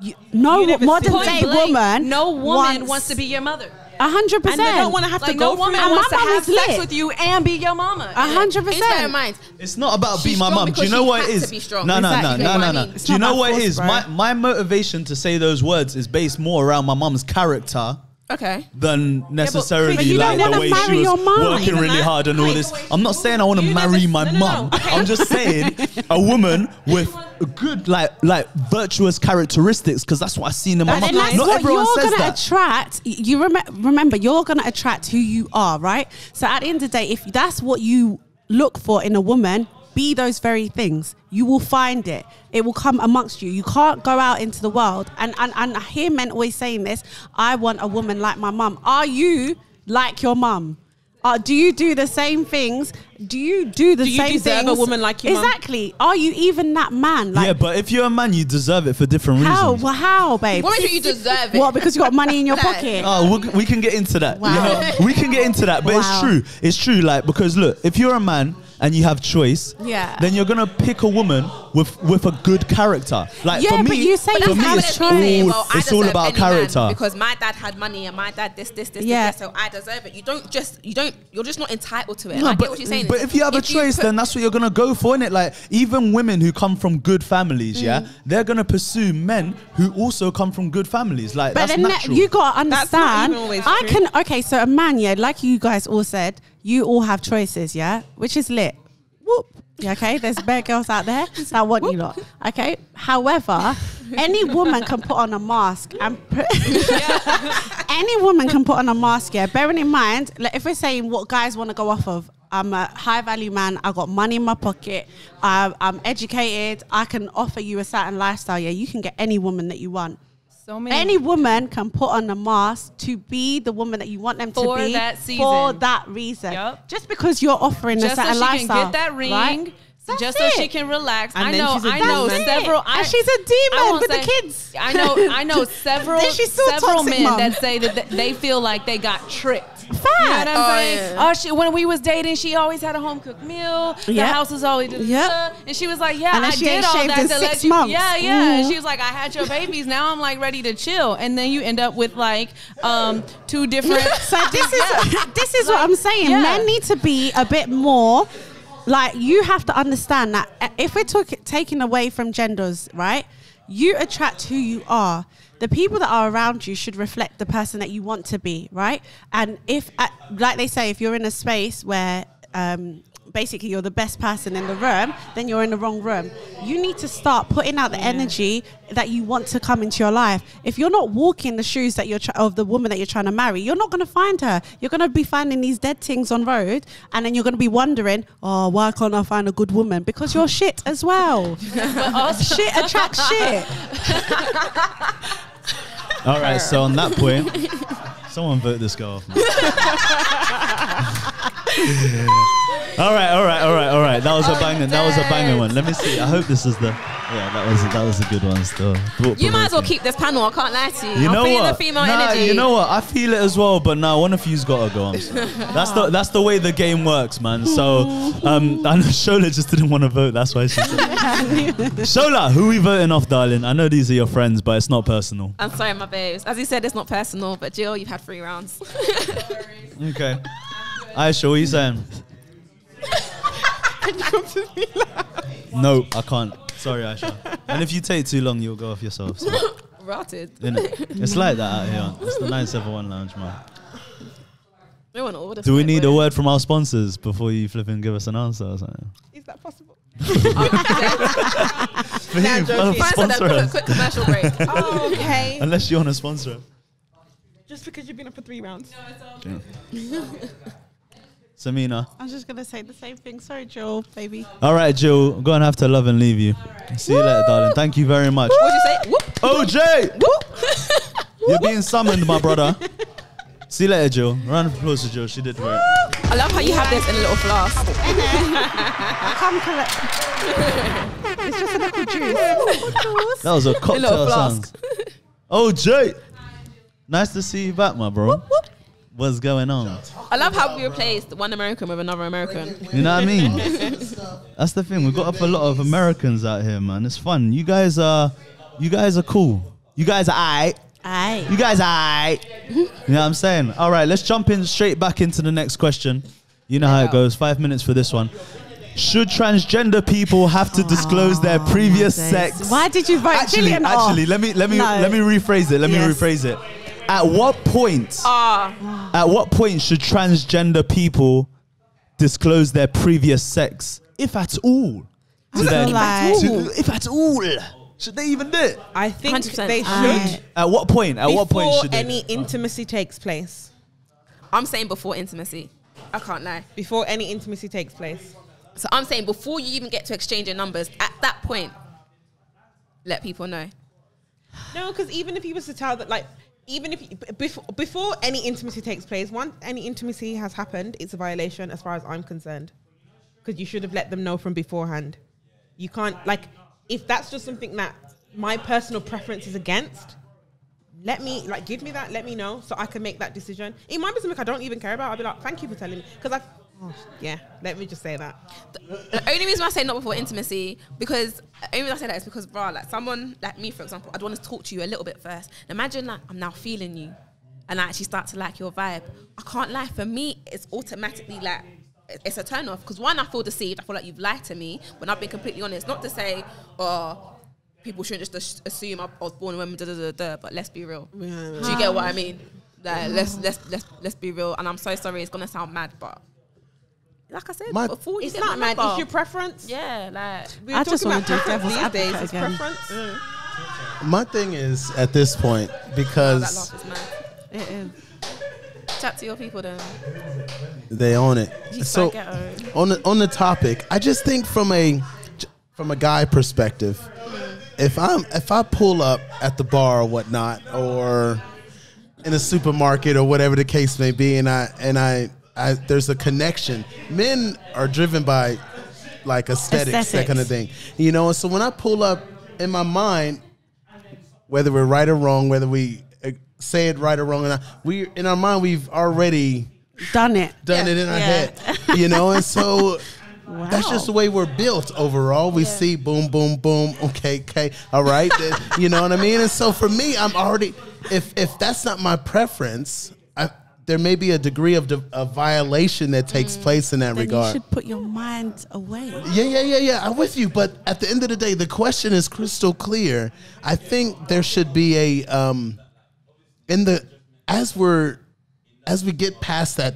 you, no You modern day blank, woman, No woman wants, to be your mother. a hundred and they don't want to have Like to no go woman through And wants to have sex lit. with you and be your mama. A hundred Please bear in percent. It's not about She's being my strong mum. Do you know what had it to is? be strong. No, no, no, no, no, no. I mean? It's Do you know what it force, is? bro. My my motivation to say those words is based more around my mum's character okay. than necessarily but you like don't the wanna way marry she was your mum. working Even really that. hard and all this. I'm not saying I want to You marry never- my no, no, mum. no. I'm just saying a woman with a good like like virtuous characteristics because that's what I seen in my But mum. then that's Not what everyone you're says gonna that. attract. You rem- remember, you're gonna attract who you are, right? So at the end of the day, if that's what you look for in a woman, be those very things. You will find it. It will come amongst you. You can't go out into the world. And and, and I hear men always saying this. I want a woman like my mum. Are you like your mum? Uh, do you do the same things? Do you do the Do you same deserve a woman like your mum? Exactly. Are you even that man? Like yeah, but if you're a man, you deserve it for different how? reasons. Well, how, babe? What makes you deserve it? What? Because you got money in your pocket. Oh, we we can get into that. Wow. You know, we can get into that, but Wow. it's true. It's true. Like because look, if you're a man and you have choice, Yeah. then you're gonna pick a woman with with a good character. Like Yeah, for me, but you say for me, it's all, well, it's all about character. because my dad had money and my dad this, this, this, Yeah. this, this, so I deserve it. You don't just, you don't, you're just not entitled to it. No, I but, get what you're saying. but if you have a choice, then that's what you're gonna go for, innit? Like even women who come from good families, yeah, Mm. they're gonna pursue men who also come from good families. Like But that's then natural. you gotta That's not understand. even always I true. can okay. So a man, yeah, like you guys all said, you all have choices, yeah, which is lit. Whoop. Okay, there's bare girls out there that want you lot. Okay. However, any woman can put on a mask and put any woman can put on a mask. Yeah, bearing in mind, like if we're saying what guys want to go off of, I'm a high value man. I got money in my pocket. I'm, I'm educated. I can offer you a certain lifestyle. Yeah, you can get any woman that you want. So many. Any woman can put on a mask to be the woman that you want them For to be that for that reason. Yup. Just because you're offering a just so certain she can lifestyle, get that ring, right? That's just so she can relax. And I know, she's a I know demon. several. I, and she's a demon won't with the kids. I know, I know several, Then she's still several men mom. that say that they feel like they got tricked. Fact. You know what I'm Oh, saying? yeah. Oh, she, when we was dating, she always had a home cooked meal. The house was always, Yep. and she was like, "Yeah, And I she did all that to let you." months. Yeah, yeah. And Mhm. she was like, "I had your babies. Now I'm like ready to chill." And then you end up with like um, two different. So this is Yeah. this is what I'm saying. yeah. Men need to be a bit more like you have to understand that uh, if we're talking taking away from genders, right? You attract who you are. The people that are around you should reflect the person that you want to be, right? And if, uh, like they say, if you're in a space where um, basically you're the best person in the room, then you're in the wrong room. You need to start putting out the energy that you want to come into your life. If you're not walking the shoes that you're tr- of the woman that you're trying to marry, you're not going to find her. You're going to be finding these dead things on road, and then you're going to be wondering, oh, why can't I find a good woman? Because you're shit as well. shit attracts shit. All right, so on that point, someone vote this guy off. all right, all right, all right, all right. That was a banger. That was a banger one. Let me see. I hope this is the. Yeah, that was that was a good one. Still, You might as well keep this panel. I can't lie to you. You I'm know what? the female nah, energy. you know what? I feel it as well, but now one of you's got to go. I'm that's the that's the way the game works, man. So, um, I know Shola just didn't want to vote. That's why she said. Shola, who we voting off, darling? I know these are your friends, but it's not personal. I'm sorry, my babes. As you said, it's not personal, but Jill, you've had three rounds. Okay. Aisha, what are you saying? No, I can't. Sorry, Aisha. And if you take too long, you'll go off yourself. So, Rotted. innit? It's like that out here. It's the 971 Lounge, man. We want to order. Do we need boy. a word from our sponsors before you flip and give us an answer or something? Is that possible? Oh, Please, joking. Fine, so then sponsor quick, us. quick commercial break. Oh, okay. Unless you want to sponsor us. Just because you've been up for three rounds. Samina. I'm just going to say the same thing. Sorry, Joel, baby. All right, Jill. I'm going to have to love and leave you. See you later, darling. Thank you very much. What'd you say? Whoop. OJ! You're being summoned, my brother. See you later, Jill. Round of applause to Jill. She did work. I love how you have this in a little flask. Come collect. it's just a little juice. That was a cocktail little sound. flask. OJ! Nice to see you back, my bro. What's going on? I love how we replaced one American with another American. You know what I mean? That's the thing. We've got up a lot of Americans out here, man. It's fun. You guys are, you guys are cool. You guys are aight. Aye. You guys are aight. You know what I'm saying? All right, let's jump in straight back into the next question. You know how it goes. Five minutes for this one. Should transgender people have to disclose their previous oh, sex? Why did you vote Actually, Gillian actually, off? let me let me No. let me rephrase it. Let me rephrase it. At what point? Ah, At what point should transgender people disclose their previous sex, if at all? To their- like- to- if at all, should they even do it? I think 100%. they should. Aye. At what point? At what point before should they? any intimacy takes place. I'm saying before intimacy. I can't lie. Before any intimacy takes place. So I'm saying before you even get to exchange your numbers, at that point, let people know. No, because even if he was to tell that, like, even if before before any intimacy takes place, once any intimacy has happened, it's a violation as far as I'm concerned. Because you should have let them know from beforehand. You can't like if that's just something that my personal preference is against. Let me like give me that. Let me know so I can make that decision. It might be something I don't even care about. I'll be like, thank you for telling me because I. Oh, yeah, let me just say that. The only reason I say not before intimacy, because the only reason I say that is because, bro, like someone like me, for example, I'd want to talk to you a little bit first. Imagine like I'm now feeling you, and I actually start to like your vibe. I can't lie. For me, it's automatically like it's a turn off. Because one, I feel deceived. I feel like you've lied to me when I've been completely honest. Not to say, oh, people shouldn't just assume I was born a woman. Da, da, da, da, but let's be real. Do you get what I mean? Like, let's let's let's let's be real. And I'm so sorry. It's gonna sound mad, but. Like I said, My- before you It's get not my mad. It's your preference. yeah, like We're I talking wanna about preference these days. It's again. preference. Mm. My thing is at this point oh, that because laugh is mad. It is. Chat to your people then. they own it. He's So so oh. on the on the topic, I just think from a from a guy perspective, mm. if I'm if I pull up at the bar or whatnot, or in a supermarket or whatever the case may be, and I and I, I there's a connection. Men are driven by like aesthetics, that kind of thing. You know, and so when I pull up in my mind, whether we're right or wrong, whether we uh, say it right or wrong, or not, we in our mind we've already Done it. done it in our Yeah. head, you know, and so. Wow. That's just the way we're built overall. We see boom, boom, boom. Okay, okay, all right. you know what I mean? And so for me, I'm already if if that's not my preference, I, there may be a degree of, of violation that takes place in that Mm. Then you should put your mind away. Yeah, yeah, yeah, yeah. I'm with you, but at the end of the day, the question is crystal clear. I think there should be a um, in the as we're as we get past that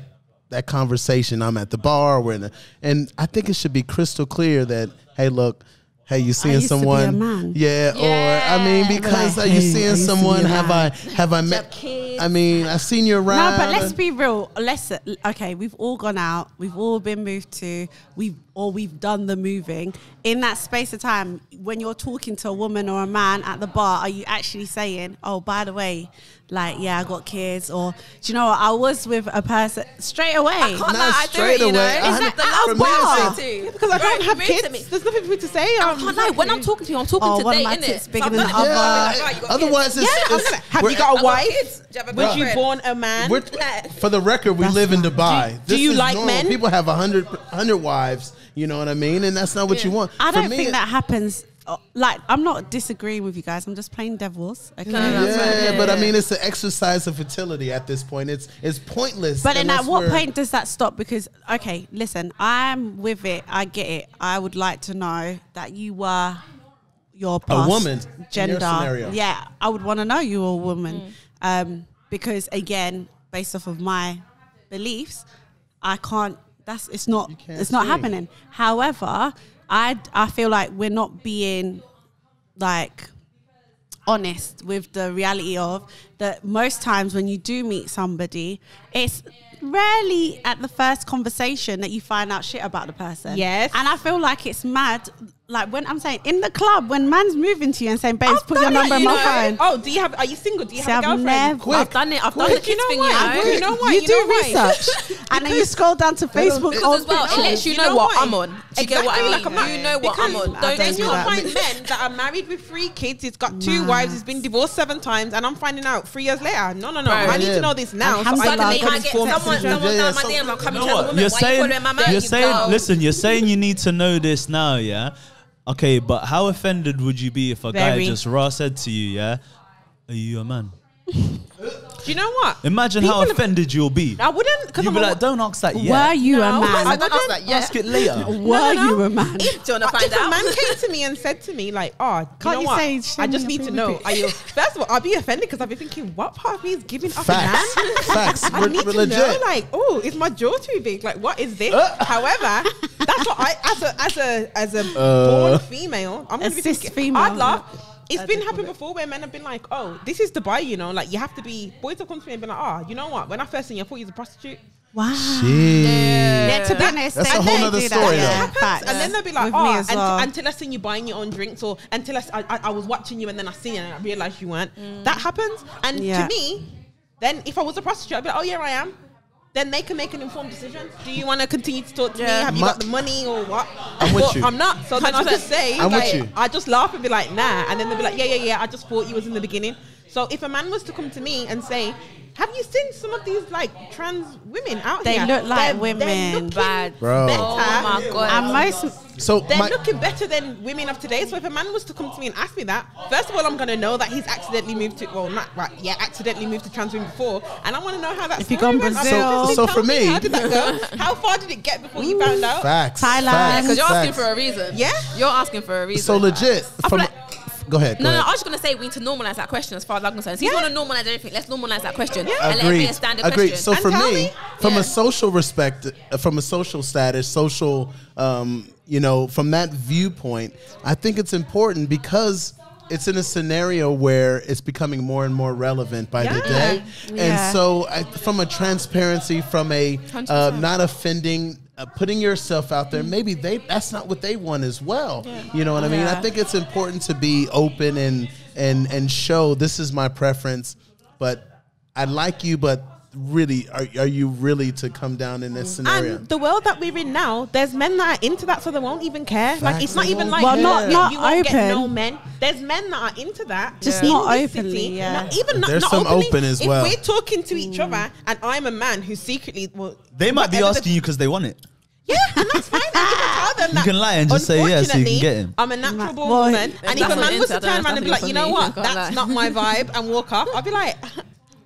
that conversation. I'm at the bar, we're in, the, and I think it should be crystal clear that hey, look. Hey, you seeing used to be a someone? man. Yeah, or I mean, because Like, are you hey, seeing used to be someone? a Have I have I met? kids. I mean, I've seen you around. No, but let's be real. Let's okay. We've all gone out. We've all been moved to. We've or we've done the moving. In that space of time, when you're talking to a woman or a man at the bar, are you actually saying, "Oh, by the way, like, yeah, I got kids," or do you know what? I was with a person straight away. I can't Not lie, I do straight it, you know. away. It's I like the had- last for me, bar. it's too. because I don't Right, have kids. me. There's nothing for me to say. I can't lie. When I'm talking to you, I'm talking Oh, to one of date, my innit? tits bigger So than the even other. like, right, Otherwise, it's, yeah, I'm it's- gonna have you got a I got wife? kids. Do you have a Was you girlfriend? born a man? For the record, we live in. Dubai. Do- you like men? People have a hundred hundred wives. You know what I mean? And that's not what you want. I For don't me, think that happens. uh, Like, I'm not disagreeing with you guys. I'm just playing devils. Okay. No, no, Yeah, that's right. but I mean, it's an exercise of fertility at this point. It's it's pointless. But then at what point does that stop? Because okay, listen, I'm with it. I get it. I would like to know that you were your past woman in your gender. scenario. Yeah, I would want to know you were a woman. Mm. Um, because again, based off of my beliefs, I can't. That's it's not. can't It's not see. happening. However, I I feel like we're not being like honest with the reality of that most times when you do meet somebody, it's rarely at the first conversation that you find out shit about the person. Yes. And I feel like it's mad. Like when I'm saying in the club, when man's moving to you and saying, babes, I've put your done number it, in my know. phone. Oh, do you have? Are you single? Do you See, have a I've girlfriend? never- I've done it. I've done the Quick, you know thing, what? you know. you know what? you, you do know research, and then you scroll down to Facebook. Because old as well, it lets you, You know, know what why? I'm on. Do you get what I mean? Like I'm you know what I'm on. Don't I Then don't get do you'll find men that are married with three kids. He's got two Mad. wives. He's been divorced seven times, and I'm finding out three years later. No, no, no. Bro. I need Yeah. to know this now. So I Alhamdulillah, can Suddenly, make I an get someone, someone down my so- DMs. I'm coming to know the woman. You're you saying, my man? you're saying, listen, you're saying you need to know this now, yeah? Okay, but how offended would you be if a guy Very. just raw said to you, yeah? Are you a man? Do you know what? Imagine how People- offended you'll be. I wouldn't. Because You'd I'm be like, don't ask that yet. Were yet. you a man? I I don't ask that yet. Ask it later. Were No, no, no. you a man? If, do you want to find if a out? man came to me and said to me like, "Oh, you Can't know you what? say, "Show I me just your need to know." pic"? Are you? First of all, I'll be offended because I'll be thinking, "What part of me is giving up a man?" facts, I Re- need to legit. know, like, oh, is my jaw too big? Like, what is this? However, that's what I, as a as a as a Uh. born female, I'm gonna be cis thinking, female. I'd laugh. It's been happened before where men have been like, "Oh, this is Dubai," you know, like you have to be. Boys have come to me and been like, "Oh, you know what? When I first seen you, I thought you was a prostitute." Wow. Shit. Yeah, to be honest, That's a whole do nother do story, that, though. yeah, happens, and then they'll be like, With "Oh, me ah, as well. until I seen you buying your own drinks, or until I I was watching you and then I seen you and I realized you weren't." Mm. That happens, and Yeah. to me, then if I was a prostitute, I'd be like, "Oh yeah, I am." Then they can make an informed decision. Do you want to continue to talk to me? Have you My- got the money or what? I'm with But you. I'm not. So then I just say, I'm with like, you. I just laugh and be like, "Nah," and then they'll be like, "Yeah, yeah, yeah. I just thought you was in the beginning." So if a man was to come to me and say, "Have you seen some of these like trans women out there? They here? look like They're- women. They're looking Bad. Bro. better. Oh my god. and most So They're my, looking better than women of today. So if a man was to come to me and ask me that, first of all, I'm going to know that he's accidentally moved to, well, not right, yeah, accidentally moved to trans women before, and I want to know how that. If you've story gone went. I Brazil- want you to So- so for me- how did that go? How far did it get before you found out? facts, Thailand. facts, Because you're asking for a reason. Yeah? You're asking for a reason. So legit. I From, feel go ahead. Go No, no, ahead. I was just gonna say we need to normalize that question as far as I'm concerned. So you Yeah. want to normalize everything? Let's normalize that question and let it be a standard Agreed. question. So And for me, me- from Yeah. a social respect, uh, from a social status, social, um, you know, from that viewpoint, I think it's important because it's in a scenario where it's becoming more and more relevant by the day, Yeah. and so I, from a transparency, from a uh, not offending. Uh, putting yourself out there, maybe they that's not what they want as well. You know what I mean? I think it's important to be open and and and show this is my preference, but I like you, but really are, are you really to come down in this scenario? And the world that we're in now, there's men that are into that, so they won't even care. like it's not even like Well, not- you- not you won't get no men. There's men that are into that, Just in not this openly, city. yeah. Not even not, There's not some openly. open as well. if we're talking to each other, and I'm a man who secretly, well, They might be whatever the- asking you because they want it. Yeah, and that's fine. And you can tell them You can lie and just say yes, so you can get him. I'm a natural born Well, woman, and if a man was to turn around and be like, you know what, that's not my vibe, and walk off, I'd be like,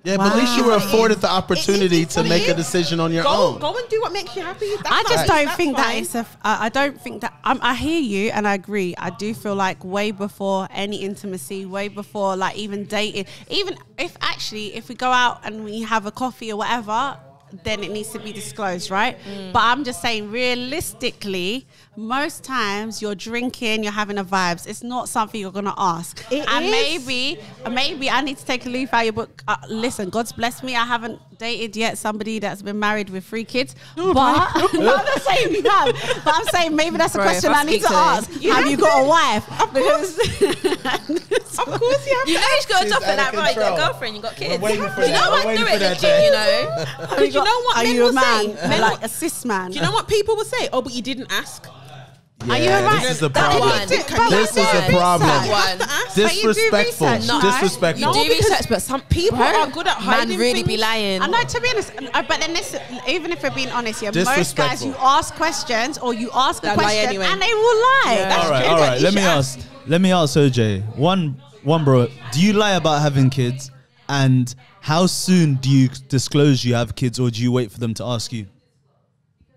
yeah, but at least you were afforded the It- it- opportunity to make a decision on your go, own. go and do what makes you happy. That's I just fine. don't That's think that fine. it's a. f- I I don't think that. Um, I hear you and I agree. I do feel like way before any intimacy, way before like even dating, even if actually if we go out and we have a coffee or whatever, then it needs to be disclosed, right? Mm. But I'm just saying, realistically, most times you're drinking, you're having a vibes. It's not something you're gonna ask. It and is. maybe, maybe I need to take a leaf out of your book. Uh, listen, God's blessed me. I haven't dated yet somebody that's been married with three kids. but no, I'm not saying you have. But I'm saying maybe that's a Bro, question I I need to to- ask. You have have you got a wife? Because Of course you have You to. know you've got to She's top of out that, of right? You got a girlfriend, you got kids. you that. know We're what? waiting Do for it that legit, you know. But you know what Are men you a will man? say? Men like will- a cis man? Do you know what people will say? Oh, but you didn't ask. Are you Yeah, alright? This is the problem. one. This is the problem. That You have to ask. But you do Disrespectful. research, no. Disrespectful. You do because research, but some people bro, are good at hiding Man hiding really be lying. I know to be honest, uh, but then this, even if we're being honest here, most guys you ask questions or you ask a They'll lie question anyway. and they will lie. Yeah. That's all right, true. all right. You Let me should ask. Let me ask OJ. One, one, bro. Do you lie about having kids? And how soon do you disclose you have kids, or do you wait for them to ask you?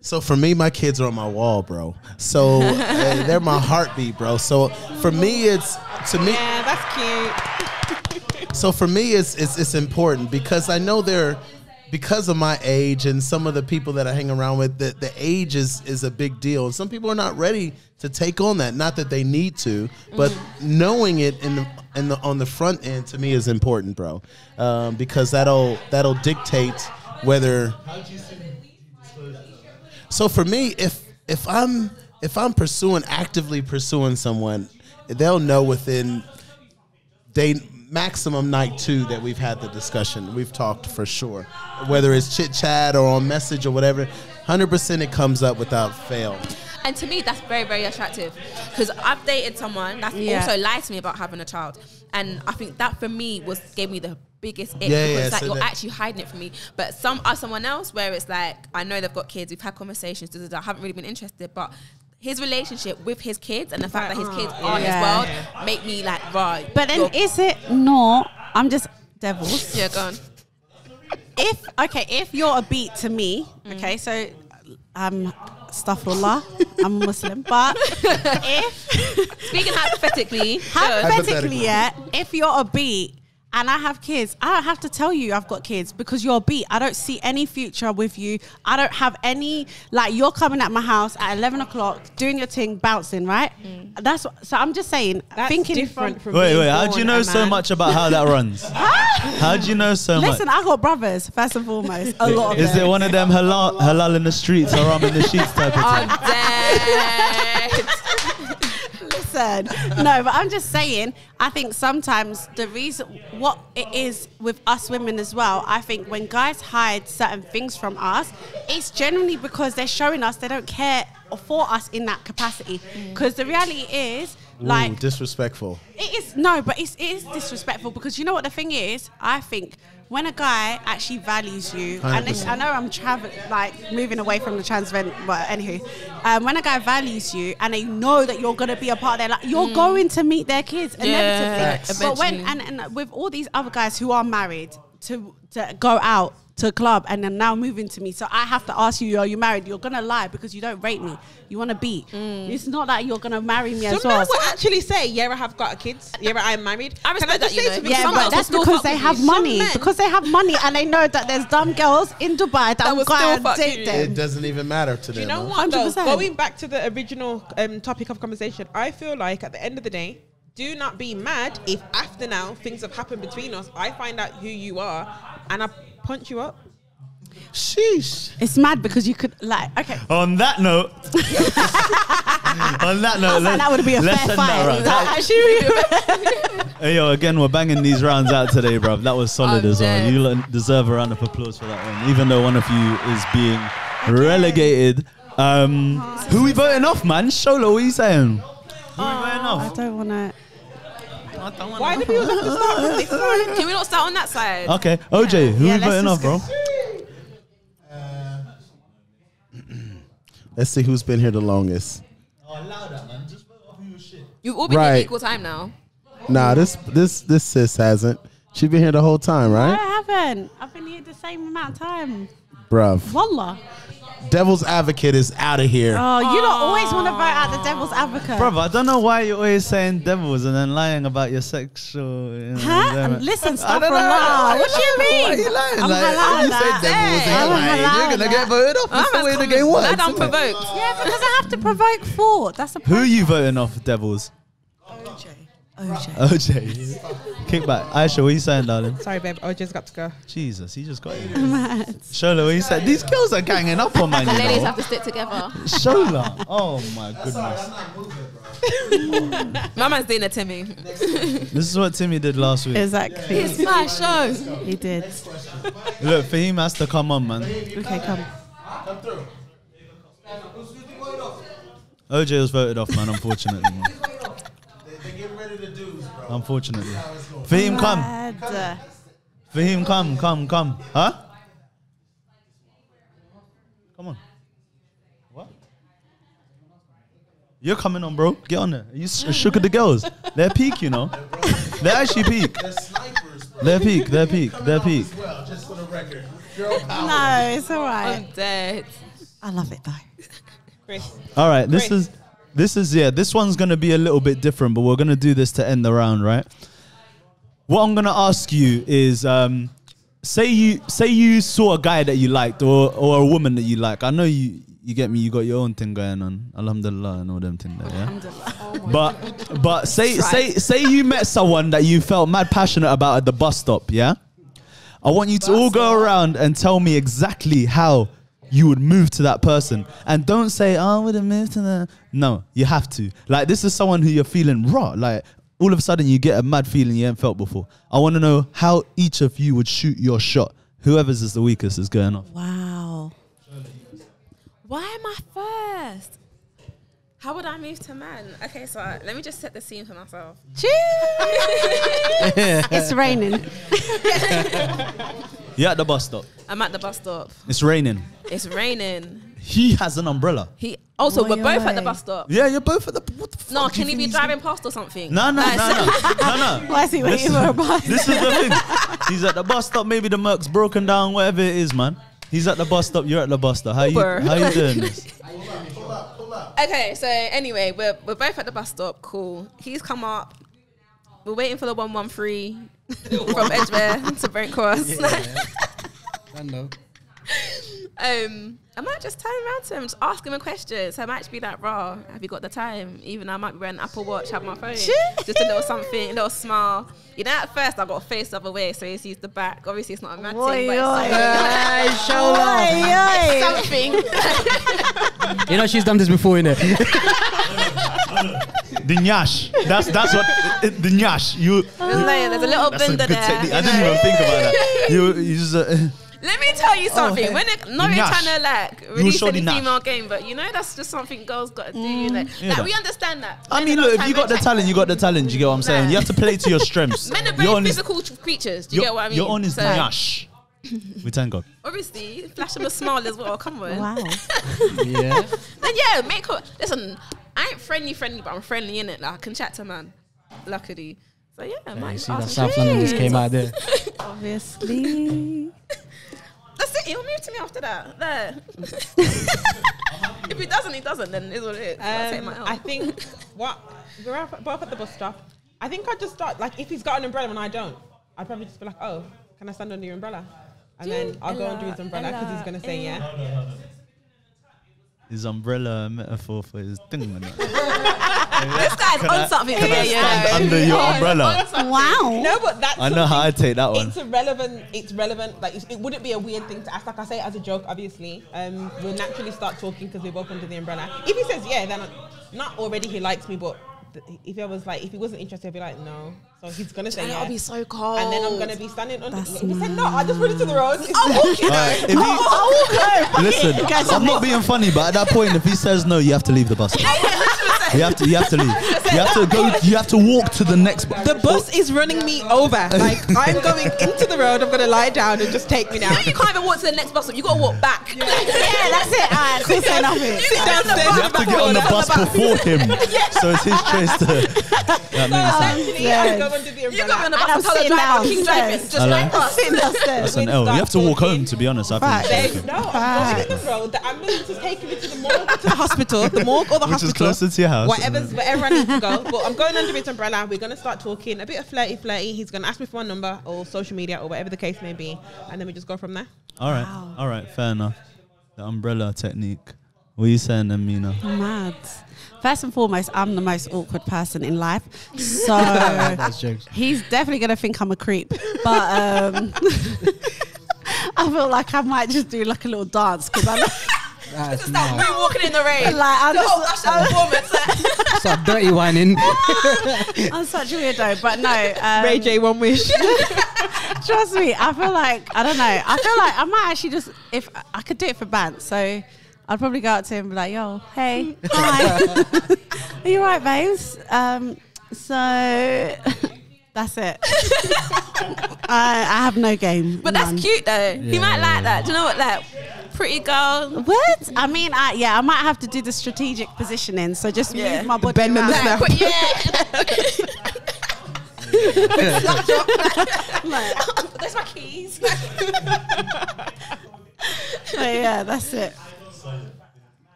So for me, my kids are on my wall, bro. So uh, they're my heartbeat, bro. So for me, it's to me. Yeah, that's cute. So for me, it's it's it's important because I know they're because of my age and some of the people that I hang around with. The the age is is a big deal, and some people are not ready to take on that. Not that they need to, but knowing it in the in the on the front end to me is important, bro. Um, because that'll that'll dictate whether. So for me, if if I'm if I'm pursuing actively pursuing someone, they'll know within day maximum night two that we've had the discussion. We've talked for sure, whether it's chit chat or on message or whatever. Hundred percent, it comes up without fail. And to me, that's very, very attractive because I've dated someone that's Yeah. also lied to me about having a child, and I think that for me was gave me the biggest ick Yeah, because yeah, like so you're that- actually hiding it from me. But some are someone else where it's like I know they've got kids, we've had conversations, da, da, da, I haven't really been interested, but. His relationship with his kids and the fact that his kids are Yeah. his world make me like right. But then is it not? I'm just devils. yeah, go on. If okay, if you're a beat to me, okay, so um, astaghfirullah, I'm Muslim, but if Speaking hypothetically, go. hypothetically, yeah, if you're a beat and I have kids, I don't have to tell you I've got kids because you're beat. I don't see any future with you. I don't have any like you're coming at my house at eleven o'clock, doing your thing, bouncing, right? Mm. That's what, so. I'm just saying, That's thinking different from. from Wait, wait. How do you know eh, so man. much about how that runs? How do you know so Listen, much? Listen, I got brothers first and foremost. A lot of Is them. it one of them halal, halal in the streets, haram in the sheets type of oh, I'm dead. Listen, no, but I'm just saying. I think sometimes the reason what it is with us women as well. I think when guys hide certain things from us, it's generally because they're showing us they don't care for us in that capacity. Mm. Because the reality is, Ooh, like, disrespectful. it is no, but it's, it is disrespectful because you know what the thing is. I think when a guy actually values you, and I know I'm traveling, like moving away from the trans event, but anywho, um, when a guy values you and they know that you're gonna be a part of their life, you're going to meet their kids inevitably. Facts. But when and, and with all these other guys who are married to to go out to a club and then now moving to me, so I have to ask you, are you married? You're gonna lie because you don't rate me. You want to beat. It's not that you're gonna marry me as Some well. men will actually say, "Yeah, I have got a kids. Yeah, I'm married." I respect Can I just that, you say know, to because Yeah, but that's because they have money. Because they have money and they know that there's dumb girls in Dubai that, That will will go still and fuck date you. them. It doesn't even matter to them. Do you know huh? what? Though, going back to the original um, topic of conversation, I feel like at the end of the day, do not be mad if after now things have happened between us. I find out who you are and I punch you up. Sheesh. It's mad because you could like okay. On that note, On that note, like, let's- that would be a let's fair end that fight. round. That actually- Hey, yo, again, we're banging these rounds out today, bro. That was solid I'm as well. You deserve a round of applause for that one, even though one of you is being relegated. Um, who we voting off, man? Shola, what are you saying? Who we voting off? I don't want to. Why do people have to start from this side? Can we not start on that side? Okay, OJ, who Yeah, we let's voting off, just bro? Let's see who's been here the longest. You've all been Right. here equal time now. Nah, this this this sis hasn't. She been here the whole time, I right? haven't. I've been here the same amount of time. Bruv. Wallah. Devil's advocate is out of here. Oh, you don't always want to vote out the devil's advocate. Bro, I don't know why you're always saying devils and then lying about your sexual. You know, Huh? Listen, I stop don't for What do you mean? Why are you lying? I'm like, halal you that. said devils and I'm you're lying. You're gonna that. get voted off. That's the way the game works. Lad isn't it? Yeah, because I have to provoke thought. That's the Who point. you voting off, devils? OJ. OJ. Kick back. Aisha, what are you saying, darling? Sorry, babe. I just got to go. Jesus, he just got you. Shola, what you said? These girls are ganging up on man. The ladies know. have to stick together. Shola. Oh my goodness. My man's doing it to me. This is what Timmy did last week. Exactly. It's my show. He did. Look, Fahim has to come on, man. Okay, come. Come through. OJ was voted off, man, unfortunately. Man. Unfortunately. Fahim, come. Bad. Fahim, come, come, come. Huh? Come on. What? You're coming on, bro. Get on there. You s- shook at the girls. They're peak, you know. They're actually peak. They're peak. They're peak. They're peak. No, it's all right. I'm dead. I love it though. Chris. All right, this Chris. is this is yeah. This one's gonna be a little bit different, but we're gonna do this to end the round, right? What I'm gonna ask you is, um, say you say you saw a guy that you liked or or a woman that you like. I know you you get me. You got your own thing going on. Alhamdulillah and all them thing there. Yeah. But but say say say you met someone that you felt mad passionate about at the bus stop. Yeah. I want you to all go around and tell me exactly how you would move to that person. And don't say, oh, I would have moved to the. No, you have to. Like, this is someone who you're feeling raw. Like, all of a sudden, you get a mad feeling you haven't felt before. I want to know how each of you would shoot your shot. Whoever's is the weakest is going off. Wow. Why am I first? How would I move to man? Okay, so uh, let me just set the scene for myself. Cheers! it's raining. You're at the bus stop. I'm at the bus stop. It's raining. It's raining. He has an umbrella. He oh, also Oi, we're both at the bus stop. Yeah, you're both at the. What the fuck No, do you can he think be he's driving past or something? No, no, Like, no, no, no, no. Why is he waiting for a bus? This is the thing. He's at the bus stop. Maybe the Merc's broken down. Whatever it is, man. He's at the bus stop. You're at the bus stop. How you how you doing this? Okay, so anyway, we're we're both at the bus stop. Cool. He's come up. We're waiting for the one one three from Edgware to Brent Cross. I know. um, I might just turn around to him, just ask him a question. So I might just be like, "Raw, have you got the time?" Even though I might be wearing an Apple Watch, have my phone, just a little something, a little smile. You know, at first I got face the other way, so he sees the back. Obviously, it's not a mad thing, but it's something. something. You know she's done this before, innit? The nyash. That's that's what the nyash. You. There's, a little That's a blender good there. technique. I didn't even think about that. You you just. Uh, Let me tell you something. hey. when it, not The even nyash. trying to like will release show the any nyash. female game, but you know that's just something girls got to do. you know, Yeah, like, we understand that. I Men mean, are look, if you got the trying to- talent, you got the talent. You get what I'm saying? Nah. You have to play to your strengths. Men are Your very own is- physical tr- creatures. Do you get what I mean? Your own is So, nyash. We thank God. Obviously, flash them a smile as well. Come on. Wow. yeah. Then yeah, make her. Listen, I ain't friendly, friendly, but I'm friendly in it. Like I can chat to man. Luckily. So yeah, I Yeah, might you see that South. London just came out there. Obviously. That's it. He'll move to me after that. There. if he doesn't, he doesn't. Then it's what it is. I take my Um, think what we're both at the bus stop. I think I'd just start like if he's got an umbrella and I don't, I'd probably just be like, oh, can I stand under your umbrella? And then I'll go under his umbrella because he's gonna say yeah. His umbrella metaphor for his thing. this guy's on something today, you stand know. under your umbrella? Wow. No, but that's I know how I take that one. It's a relevant. It's relevant. Like it's, it wouldn't be a weird thing to ask. Like I say it as a joke, obviously. Um, we'll naturally start talking because we're both under the umbrella. If he says yeah, then I- not already he likes me, but th- if I was like, if he wasn't interested, I'd be like no. So he's gonna say That'll be so cold. and then I'm gonna be standing under. That's If he said no, I just run into the road. I'm walking. Alright, if he- Listen, I'm not being funny, but at that point, if he says no, you have to leave the bus. You have to. You have to leave. You have to go. You have to walk to the next. bu- The bus is running me over. Like I'm going into the road. I'm gonna lie down and just take me now. you can't even walk to the next bus stop. You gotta walk back. Yeah, that's it. Alright, cool, say nothing. Sit downstairs. You have to get on the bus before him, so it's his choice to. That makes sense. Actually, Yeah. Go under the You umbrella. got me on the And bus I'm and tell the sitting driver, keep driving. Just like us. Sitting. That's an L. You have to walk home, to be honest. I Right. think. No, I'm going in the road. The ambulance is taking me to the morgue, to the hospital, the morgue or the hospital. Which is closer to your house. Whatever's, wherever I need to go. But I'm going under his umbrella. We're going to start talking a bit of flirty, flirty. He's going to ask me for my number or social media or whatever the case may be, and then we just go from there. All right. All right. Fair enough. The umbrella technique. What are you saying, then, Mina? Mad. First and foremost, I'm the most awkward person in life. So he's definitely going to think I'm a creep. But um, I feel like I might just do like a little dance because I That's Start mad. moonwalking in the rain. like, I'm, The whole just, Usher performance. Start dirty whining. I'm such a weirdo. But no. Um, Ray J, one wish. Trust me, I feel like I don't know. I feel like I might actually just if I could do it for band, so I'd probably go up to him and be like, "Yo, hey, hi, are you right, babes?" Um, so that's it. I, I have no game, But none. that's cute though. he might like that. Do you know what? Like, pretty girl. What? I mean, I, yeah, I might have to do the strategic positioning. So just Yeah. move my body bend and the snap. But yeah. There's my keys. So yeah, that's it.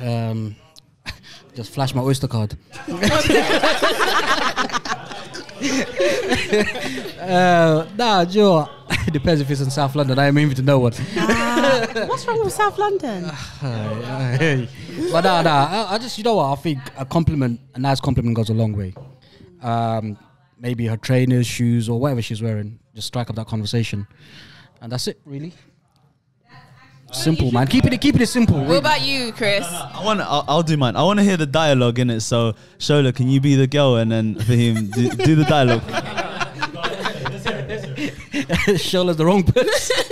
Um, just flash my Oyster card. uh, nah, Joe. It depends if it's in South London. I am even to know what. Uh, what's wrong with South London? but nah, nah. I, I just, you know what? I think a compliment, a nice compliment, goes a long way. Um, maybe her trainers, shoes, or whatever she's wearing. Just strike up that conversation, and that's it, really. Simple, man. Keep it, keep it simple. What about you, Chris? I want. I'll, I'll do mine. I want to hear the dialogue in it. So, Shola, can you be the girl and then for him do, do the dialogue? Shola's the wrong person.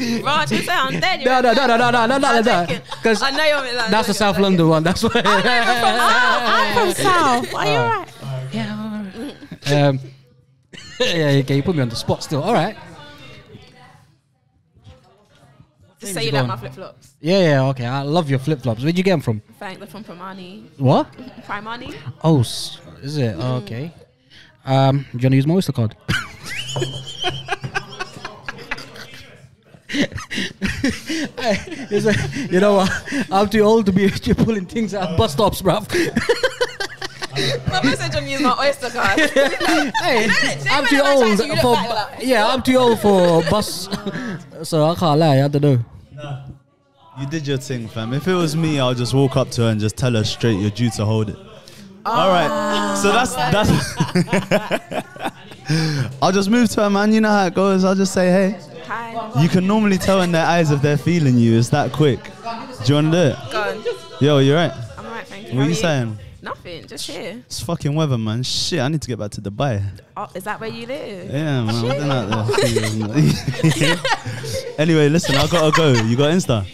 Raj, you say I'm dead. No, no, no, no, no, no, no, no, no. Because I know you're like, that's the South London one. That's why. I'm from South. Are you alright? um, yeah, okay, you put me on the spot still. All right. Just say you like my flip flops. Yeah, yeah, okay. I love your flip flops. Where'd you get them from? Thank they're from Primani. What? Primani? Oh, s- is it? Oh, okay. Um, do you want to use my Oyster card? You know what? I'm too old to be pulling things out of bus stops, bruv. My message on you is my Oyster card. hey, I'm too old to, you for. back like- yeah, I'm too old for bus, so I can't lie. I don't know. You did your thing, fam. If it was me, I'll just walk up to her and just tell her straight, "You're due to hold it." All right. So ah. that's that's. I'll just move to her, man. You know how it goes. I'll just say, "Hey." Hi. You can normally tell in their eyes if they're feeling you. It's that quick. Do you want to do it? Go on. Yo, you're right. I'm alright, thank you. What How are you saying? Nothing, just here. It's fucking weather, man. Shit, I need to get back to Dubai. Oh, is that where you live? Yeah, man. I've been out there. anyway, listen, I gotta go. You got Insta?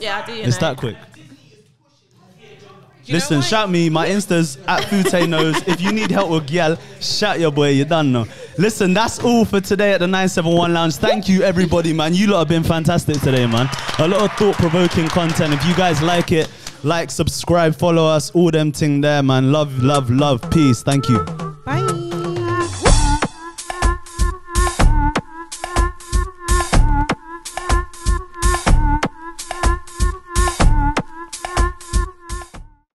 Yeah, I do. You It's know. that quick. you Listen, shout me. My Insta's at Fute knows. If you need help with gyal, shout your boy. You done know. Listen, that's all for today at the 971 Lounge. Thank you, everybody, man. You lot have been fantastic today, man. A lot of thought-provoking content. If you guys like it, like, subscribe, follow us, all them thing there, man. Love, love, love. Peace. Thank you.